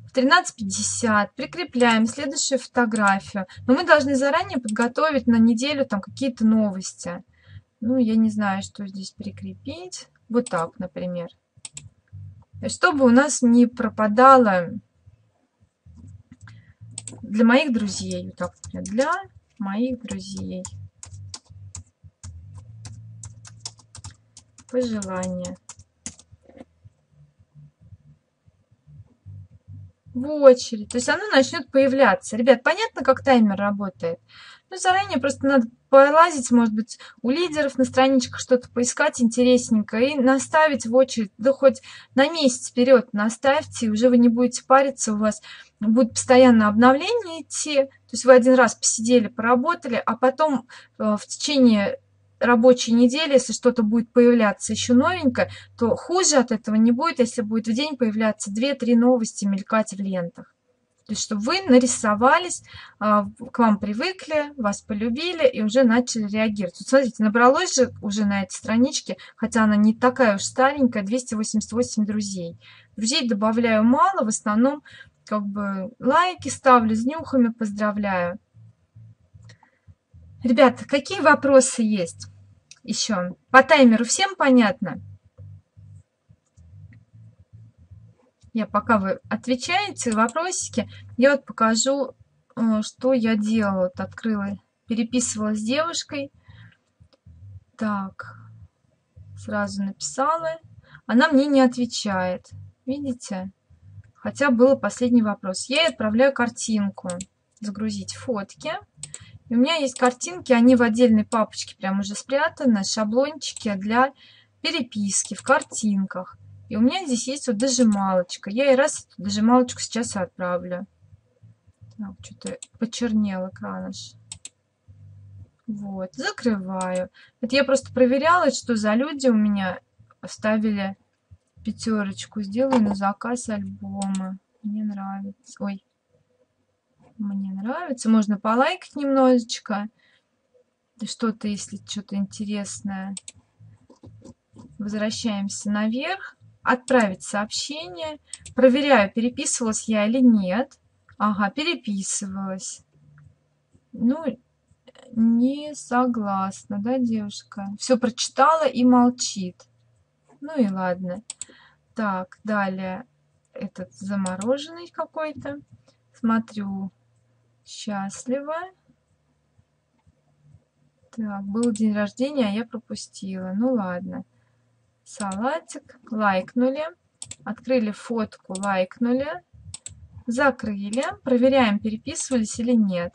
в 13.50, прикрепляем следующую фотографию. Но мы должны заранее подготовить на неделю там какие-то новости. Ну, я не знаю, что здесь прикрепить. Вот так, например чтобы у нас не пропадало для моих друзей. Так, для моих друзей. Пожелания. в очередь. То есть оно начнет появляться. Ребят, понятно, как таймер работает? Ну, заранее просто надо полазить, может быть, у лидеров на страничках что-то поискать интересненькое и наставить в очередь, да хоть на месяц вперед наставьте, уже вы не будете париться, у вас будет постоянно обновление идти, то есть вы один раз посидели, поработали, а потом э, в течение рабочей недели, если что-то будет появляться еще новенькое, то хуже от этого не будет, если будет в день появляться 2-3 новости мелькать в лентах. То есть, чтобы вы нарисовались, а, к вам привыкли, вас полюбили и уже начали реагировать. Вот смотрите, набралось же уже на этой страничке, хотя она не такая уж старенькая, 288 друзей. Друзей добавляю мало, в основном как бы лайки ставлю, с нюхами поздравляю. Ребята, какие вопросы есть еще? По таймеру всем понятно? Я пока вы отвечаете вопросики, я вот покажу, э, что я делала. Вот открыла, переписывала с девушкой. Так, сразу написала. Она мне не отвечает. Видите? Хотя был последний вопрос. Я ей отправляю картинку. Загрузить фотки. И у меня есть картинки, они в отдельной папочке прям уже спрятаны, шаблончики для переписки в картинках. И у меня здесь есть вот дожималочка. Я и раз эту дожималочку сейчас отправлю. Так, что-то почернел экран. Вот, закрываю. Это я просто проверяла, что за люди у меня оставили пятерочку. Сделаю на заказ альбома. Мне нравится. Ой, мне нравится. Можно полайкать немножечко. Что-то, если что-то интересное. Возвращаемся наверх отправить сообщение. Проверяю, переписывалась я или нет. Ага, переписывалась. Ну, не согласна, да, девушка? Все прочитала и молчит. Ну и ладно. Так, далее этот замороженный какой-то. Смотрю, счастлива. Так, был день рождения, а я пропустила. Ну ладно салатик, лайкнули, открыли фотку, лайкнули, закрыли, проверяем, переписывались или нет.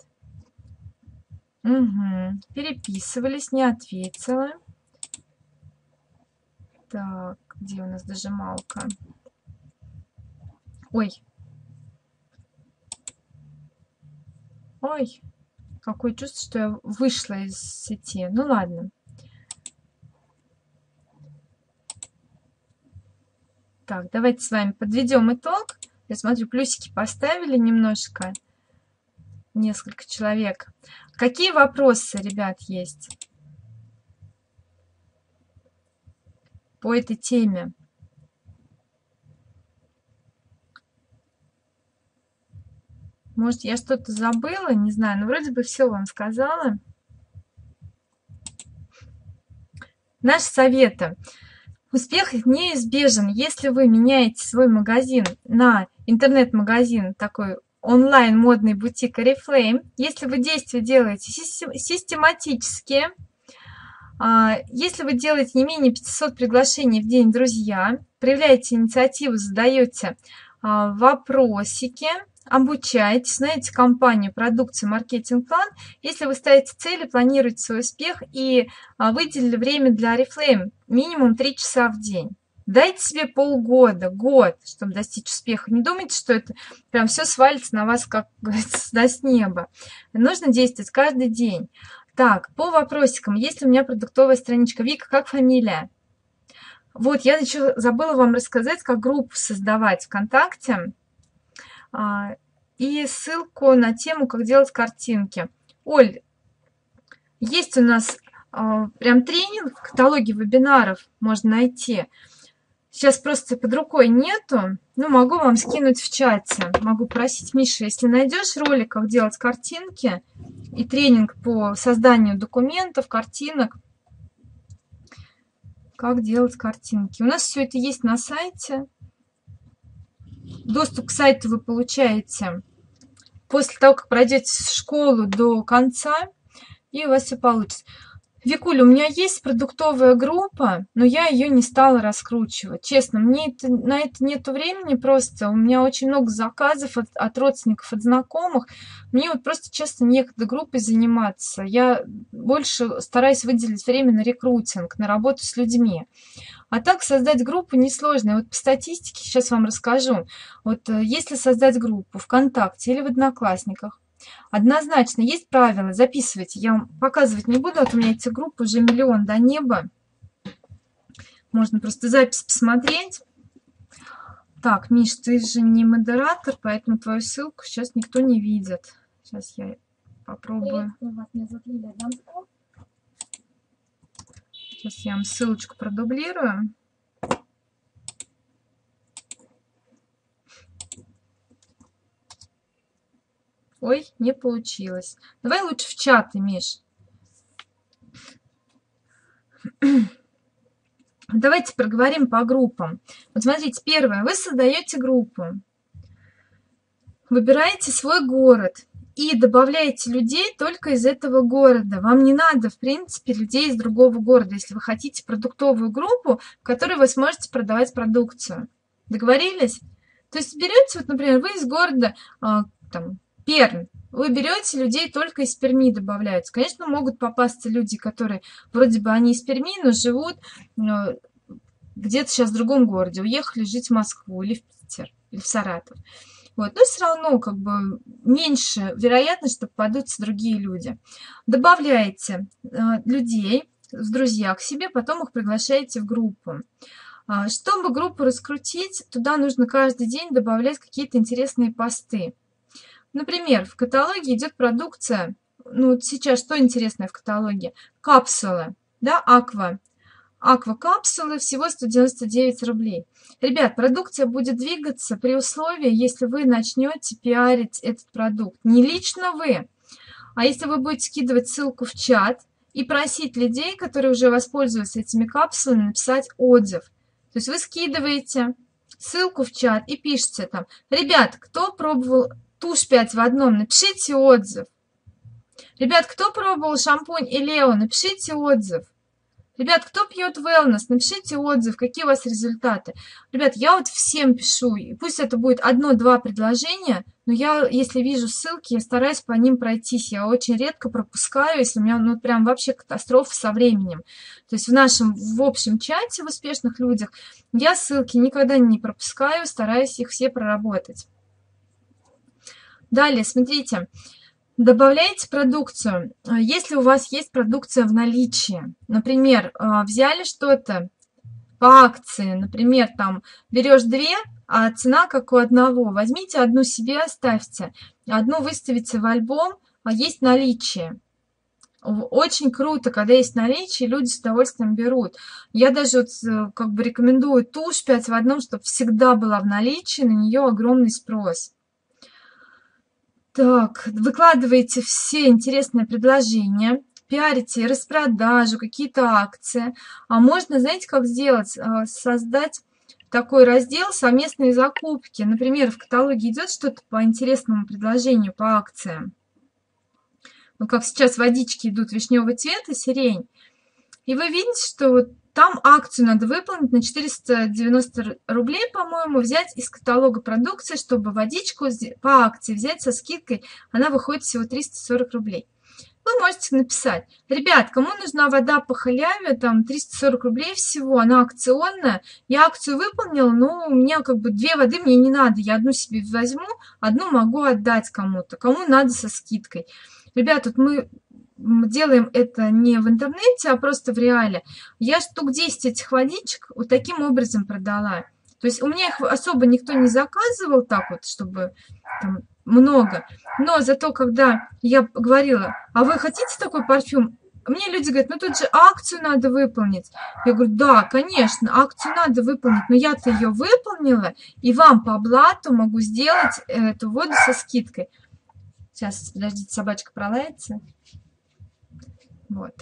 Угу. Переписывались, не ответила. Так, где у нас дожималка? Ой. Ой, какое чувство, что я вышла из сети. Ну ладно. Так, давайте с вами подведем итог. Я смотрю, плюсики поставили немножко. Несколько человек. Какие вопросы, ребят, есть по этой теме? Может, я что-то забыла, не знаю, но вроде бы все вам сказала. Наши советы. Успех неизбежен, если вы меняете свой магазин на интернет-магазин, такой онлайн модный бутик Oriflame. Если вы действия делаете систематически, а, если вы делаете не менее 500 приглашений в день, друзья, проявляете инициативу, задаете а, вопросики, обучаетесь, знаете компанию, продукцию, маркетинг-план. Если вы ставите цели, планируете свой успех и а, выделили время для Oriflame, минимум 3 часа в день. Дайте себе полгода, год, чтобы достичь успеха. Не думайте, что это прям все свалится на вас, как говорится, с неба. Нужно действовать каждый день. Так, по вопросикам. Есть ли у меня продуктовая страничка? Вика, как фамилия? Вот, я еще забыла вам рассказать, как группу создавать ВКонтакте. А, и ссылку на тему, как делать картинки. Оль, есть у нас а, прям тренинг в каталоге вебинаров, можно найти. Сейчас просто под рукой нету, но могу вам скинуть в чате. Могу просить, Миша, если найдешь ролик, как делать картинки и тренинг по созданию документов, картинок, как делать картинки. У нас все это есть на сайте. Доступ к сайту вы получаете после того, как пройдете школу до конца, и у вас все получится. Викуля, у меня есть продуктовая группа, но я ее не стала раскручивать. Честно, мне это, на это нет времени просто. У меня очень много заказов от, от родственников, от знакомых. Мне вот просто, честно, некогда группой заниматься. Я больше стараюсь выделить время на рекрутинг, на работу с людьми. А так создать группу несложно. Вот по статистике сейчас вам расскажу. Вот э, если создать группу ВКонтакте или в Одноклассниках, Однозначно, есть правила, записывайте. Я вам показывать не буду, вот у меня эти группы уже миллион до неба. Можно просто запись посмотреть. Так, Миш, ты же не модератор, поэтому твою ссылку сейчас никто не видит. Сейчас я попробую. Сейчас я вам ссылочку продублирую. Ой, не получилось. Давай лучше в чаты, Миш. Давайте проговорим по группам. Вот смотрите, первое. Вы создаете группу. Выбираете свой город и добавляете людей только из этого города. Вам не надо, в принципе, людей из другого города, если вы хотите продуктовую группу, в которой вы сможете продавать продукцию. Договорились? То есть берете, вот, например, вы из города а, там, Пермь. Вы берете людей только из Перми добавляются. Конечно, могут попасться люди, которые вроде бы они из Перми, но живут э, где-то сейчас в другом городе, уехали жить в Москву или в Питер, или в Саратов. Вот. Но все равно как бы меньше вероятность, что попадутся другие люди. Добавляете э, людей в друзья к себе, потом их приглашаете в группу. А, чтобы группу раскрутить, туда нужно каждый день добавлять какие-то интересные посты. Например, в каталоге идет продукция, ну сейчас что интересное в каталоге? Капсулы, да, аква. Аква-капсулы всего 199 рублей. Ребят, продукция будет двигаться при условии, если вы начнете пиарить этот продукт. Не лично вы, а если вы будете скидывать ссылку в чат и просить людей, которые уже воспользуются этими капсулами, написать отзыв. То есть вы скидываете ссылку в чат и пишете там, ребят, кто пробовал тушь 5 в одном, напишите отзыв. Ребят, кто пробовал шампунь Элео, напишите отзыв. Ребят, кто пьет wellness, напишите отзыв, какие у вас результаты. Ребят, я вот всем пишу, пусть это будет одно-два предложения, но я, если вижу ссылки, я стараюсь по ним пройтись. Я очень редко пропускаю, если у меня ну прям вообще катастрофа со временем. То есть в нашем, в общем чате в успешных людях я ссылки никогда не пропускаю, стараюсь их все проработать. Далее, смотрите, добавляете продукцию. Если у вас есть продукция в наличии, например, а, взяли что-то по акции, например, там берешь две, а цена как у одного, возьмите одну себе, оставьте, одну выставите в альбом, а есть наличие. Очень круто, когда есть наличие, люди с удовольствием берут. Я даже вот, э, как бы рекомендую тушь 5 в одном, чтобы всегда была в наличии, на нее огромный спрос. Так, выкладываете все интересные предложения, пиарите распродажу, какие-то акции. А можно, знаете, как сделать? А, создать такой раздел «Совместные закупки». Например, в каталоге идет что-то по интересному предложению, по акциям. Ну, как сейчас водички идут вишневый цвет и сирень. И вы видите, что вот там акцию надо выполнить на 490 рублей, по-моему, взять из каталога продукции, чтобы водичку по акции взять со скидкой. Она выходит всего 340 рублей. Вы можете написать, ребят, кому нужна вода по халяве, там 340 рублей всего, она акционная, я акцию выполнила, но у меня как бы две воды мне не надо, я одну себе возьму, одну могу отдать кому-то, кому надо со скидкой. Ребят, тут мы делаем это не в интернете, а просто в реале. Я штук 10 этих водичек вот таким образом продала. То есть у меня их особо никто не заказывал так вот, чтобы там много. Но зато, когда я говорила, а вы хотите такой парфюм? Мне люди говорят, ну тут же акцию надо выполнить. Я говорю, да, конечно, акцию надо выполнить, но я-то ее выполнила, и вам по блату могу сделать эту воду со скидкой. Сейчас, подождите, собачка пролается. Вот.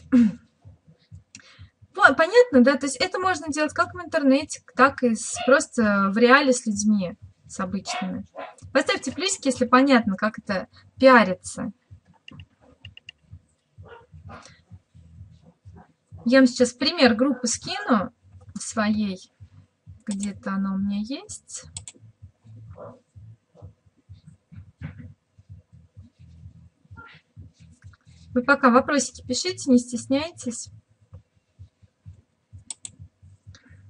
Понятно, да? То есть это можно делать как в интернете, так и с, просто в реале с людьми, с обычными. Поставьте плюсики, если понятно, как это пиарится. Я вам сейчас пример группы скину своей. Где-то она у меня есть. Вы пока вопросики пишите, не стесняйтесь.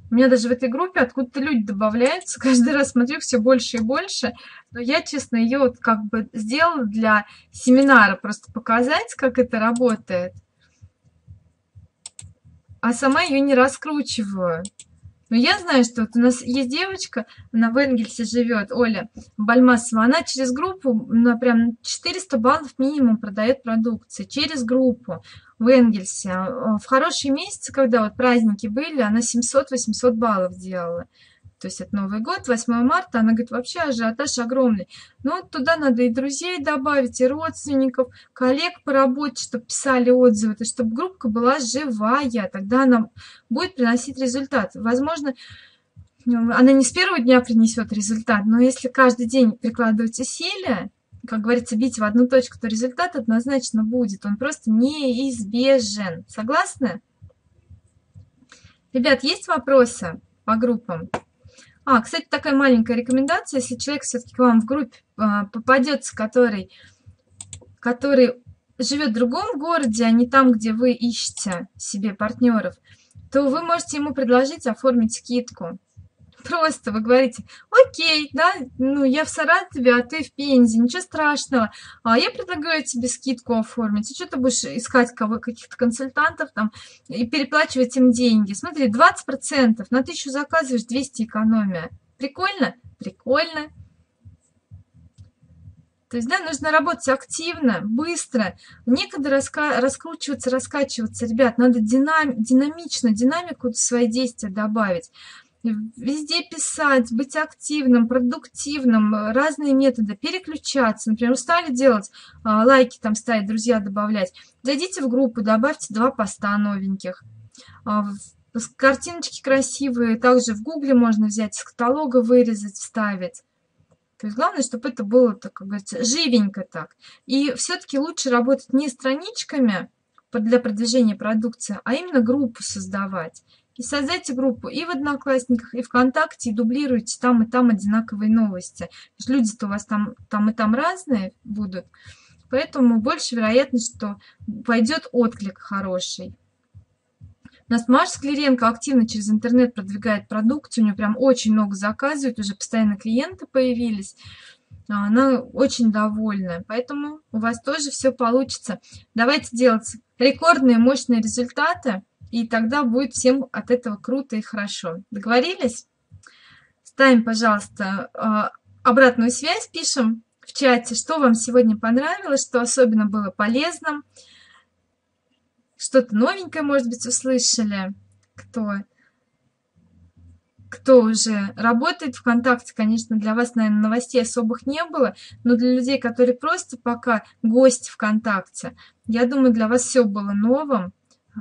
У меня даже в этой группе откуда-то люди добавляются. Каждый раз смотрю все больше и больше. Но я, честно, ее вот как бы сделала для семинара, просто показать, как это работает. А сама ее не раскручиваю. Но я знаю, что вот у нас есть девочка, она в Энгельсе живет, Оля Бальмасова, она через группу на прям 400 баллов минимум продает продукции, через группу в Энгельсе. А, в хорошие месяцы, когда вот праздники были, она 700-800 баллов делала. То есть это Новый год, 8 марта, она говорит, вообще ажиотаж огромный. Но вот туда надо и друзей добавить, и родственников, коллег по работе, чтобы писали отзывы, то есть чтобы группа была живая, тогда она будет приносить результат. Возможно, она не с первого дня принесет результат, но если каждый день прикладывать усилия, как говорится, бить в одну точку, то результат однозначно будет. Он просто неизбежен. Согласны? Ребят, есть вопросы по группам? А, кстати, такая маленькая рекомендация, если человек все-таки к вам в группе а, попадется, который, который живет в другом городе, а не там, где вы ищете себе партнеров, то вы можете ему предложить оформить скидку. Просто вы говорите, окей, да, ну я в Саратове, а ты в Пензе, ничего страшного. А я предлагаю тебе скидку оформить. И что ты будешь искать кого, каких-то консультантов там и переплачивать им деньги? Смотри, 20%, на тысячу заказываешь 200 экономия. Прикольно? Прикольно. То есть, да, нужно работать активно, быстро. Некогда раска раскручиваться, раскачиваться. Ребят, надо динам динамично, динамику в свои действия добавить везде писать, быть активным, продуктивным, разные методы, переключаться. Например, устали делать а, лайки, там ставить, друзья добавлять. Зайдите в группу, добавьте два поста новеньких. А, картиночки красивые, также в гугле можно взять, из каталога вырезать, вставить. То есть главное, чтобы это было, так как говорится, живенько так. И все-таки лучше работать не страничками для продвижения продукции, а именно группу создавать. И создайте группу и в Одноклассниках, и ВКонтакте, и дублируйте там и там одинаковые новости. Люди-то у вас там, там и там разные будут, поэтому больше вероятность, что пойдет отклик хороший. У нас Маша Склеренко активно через интернет продвигает продукцию, у нее прям очень много заказывают, уже постоянно клиенты появились. Она очень довольна, поэтому у вас тоже все получится. Давайте делать рекордные мощные результаты. И тогда будет всем от этого круто и хорошо. Договорились? Ставим, пожалуйста, а, обратную связь, пишем в чате, что вам сегодня понравилось, что особенно было полезным, что-то новенькое, может быть, услышали, кто, кто уже работает ВКонтакте, конечно, для вас, наверное, новостей особых не было, но для людей, которые просто пока гости ВКонтакте, я думаю, для вас все было новым,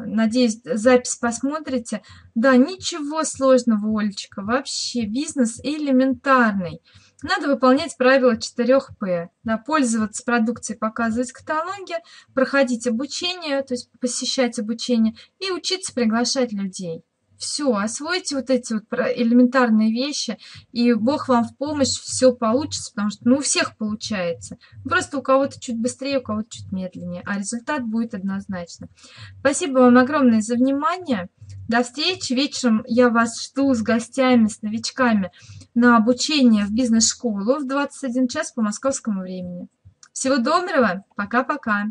Надеюсь, запись посмотрите. Да, ничего сложного, Олечка. Вообще бизнес элементарный. Надо выполнять правила 4П. Да, пользоваться продукцией, показывать каталоги, проходить обучение, то есть посещать обучение и учиться приглашать людей. Все, освойте вот эти вот элементарные вещи, и Бог вам в помощь, все получится, потому что ну, у всех получается. Просто у кого-то чуть быстрее, у кого-то чуть медленнее, а результат будет однозначно. Спасибо вам огромное за внимание. До встречи. Вечером я вас жду с гостями, с новичками на обучение в бизнес-школу в 21 час по московскому времени. Всего доброго. Пока-пока.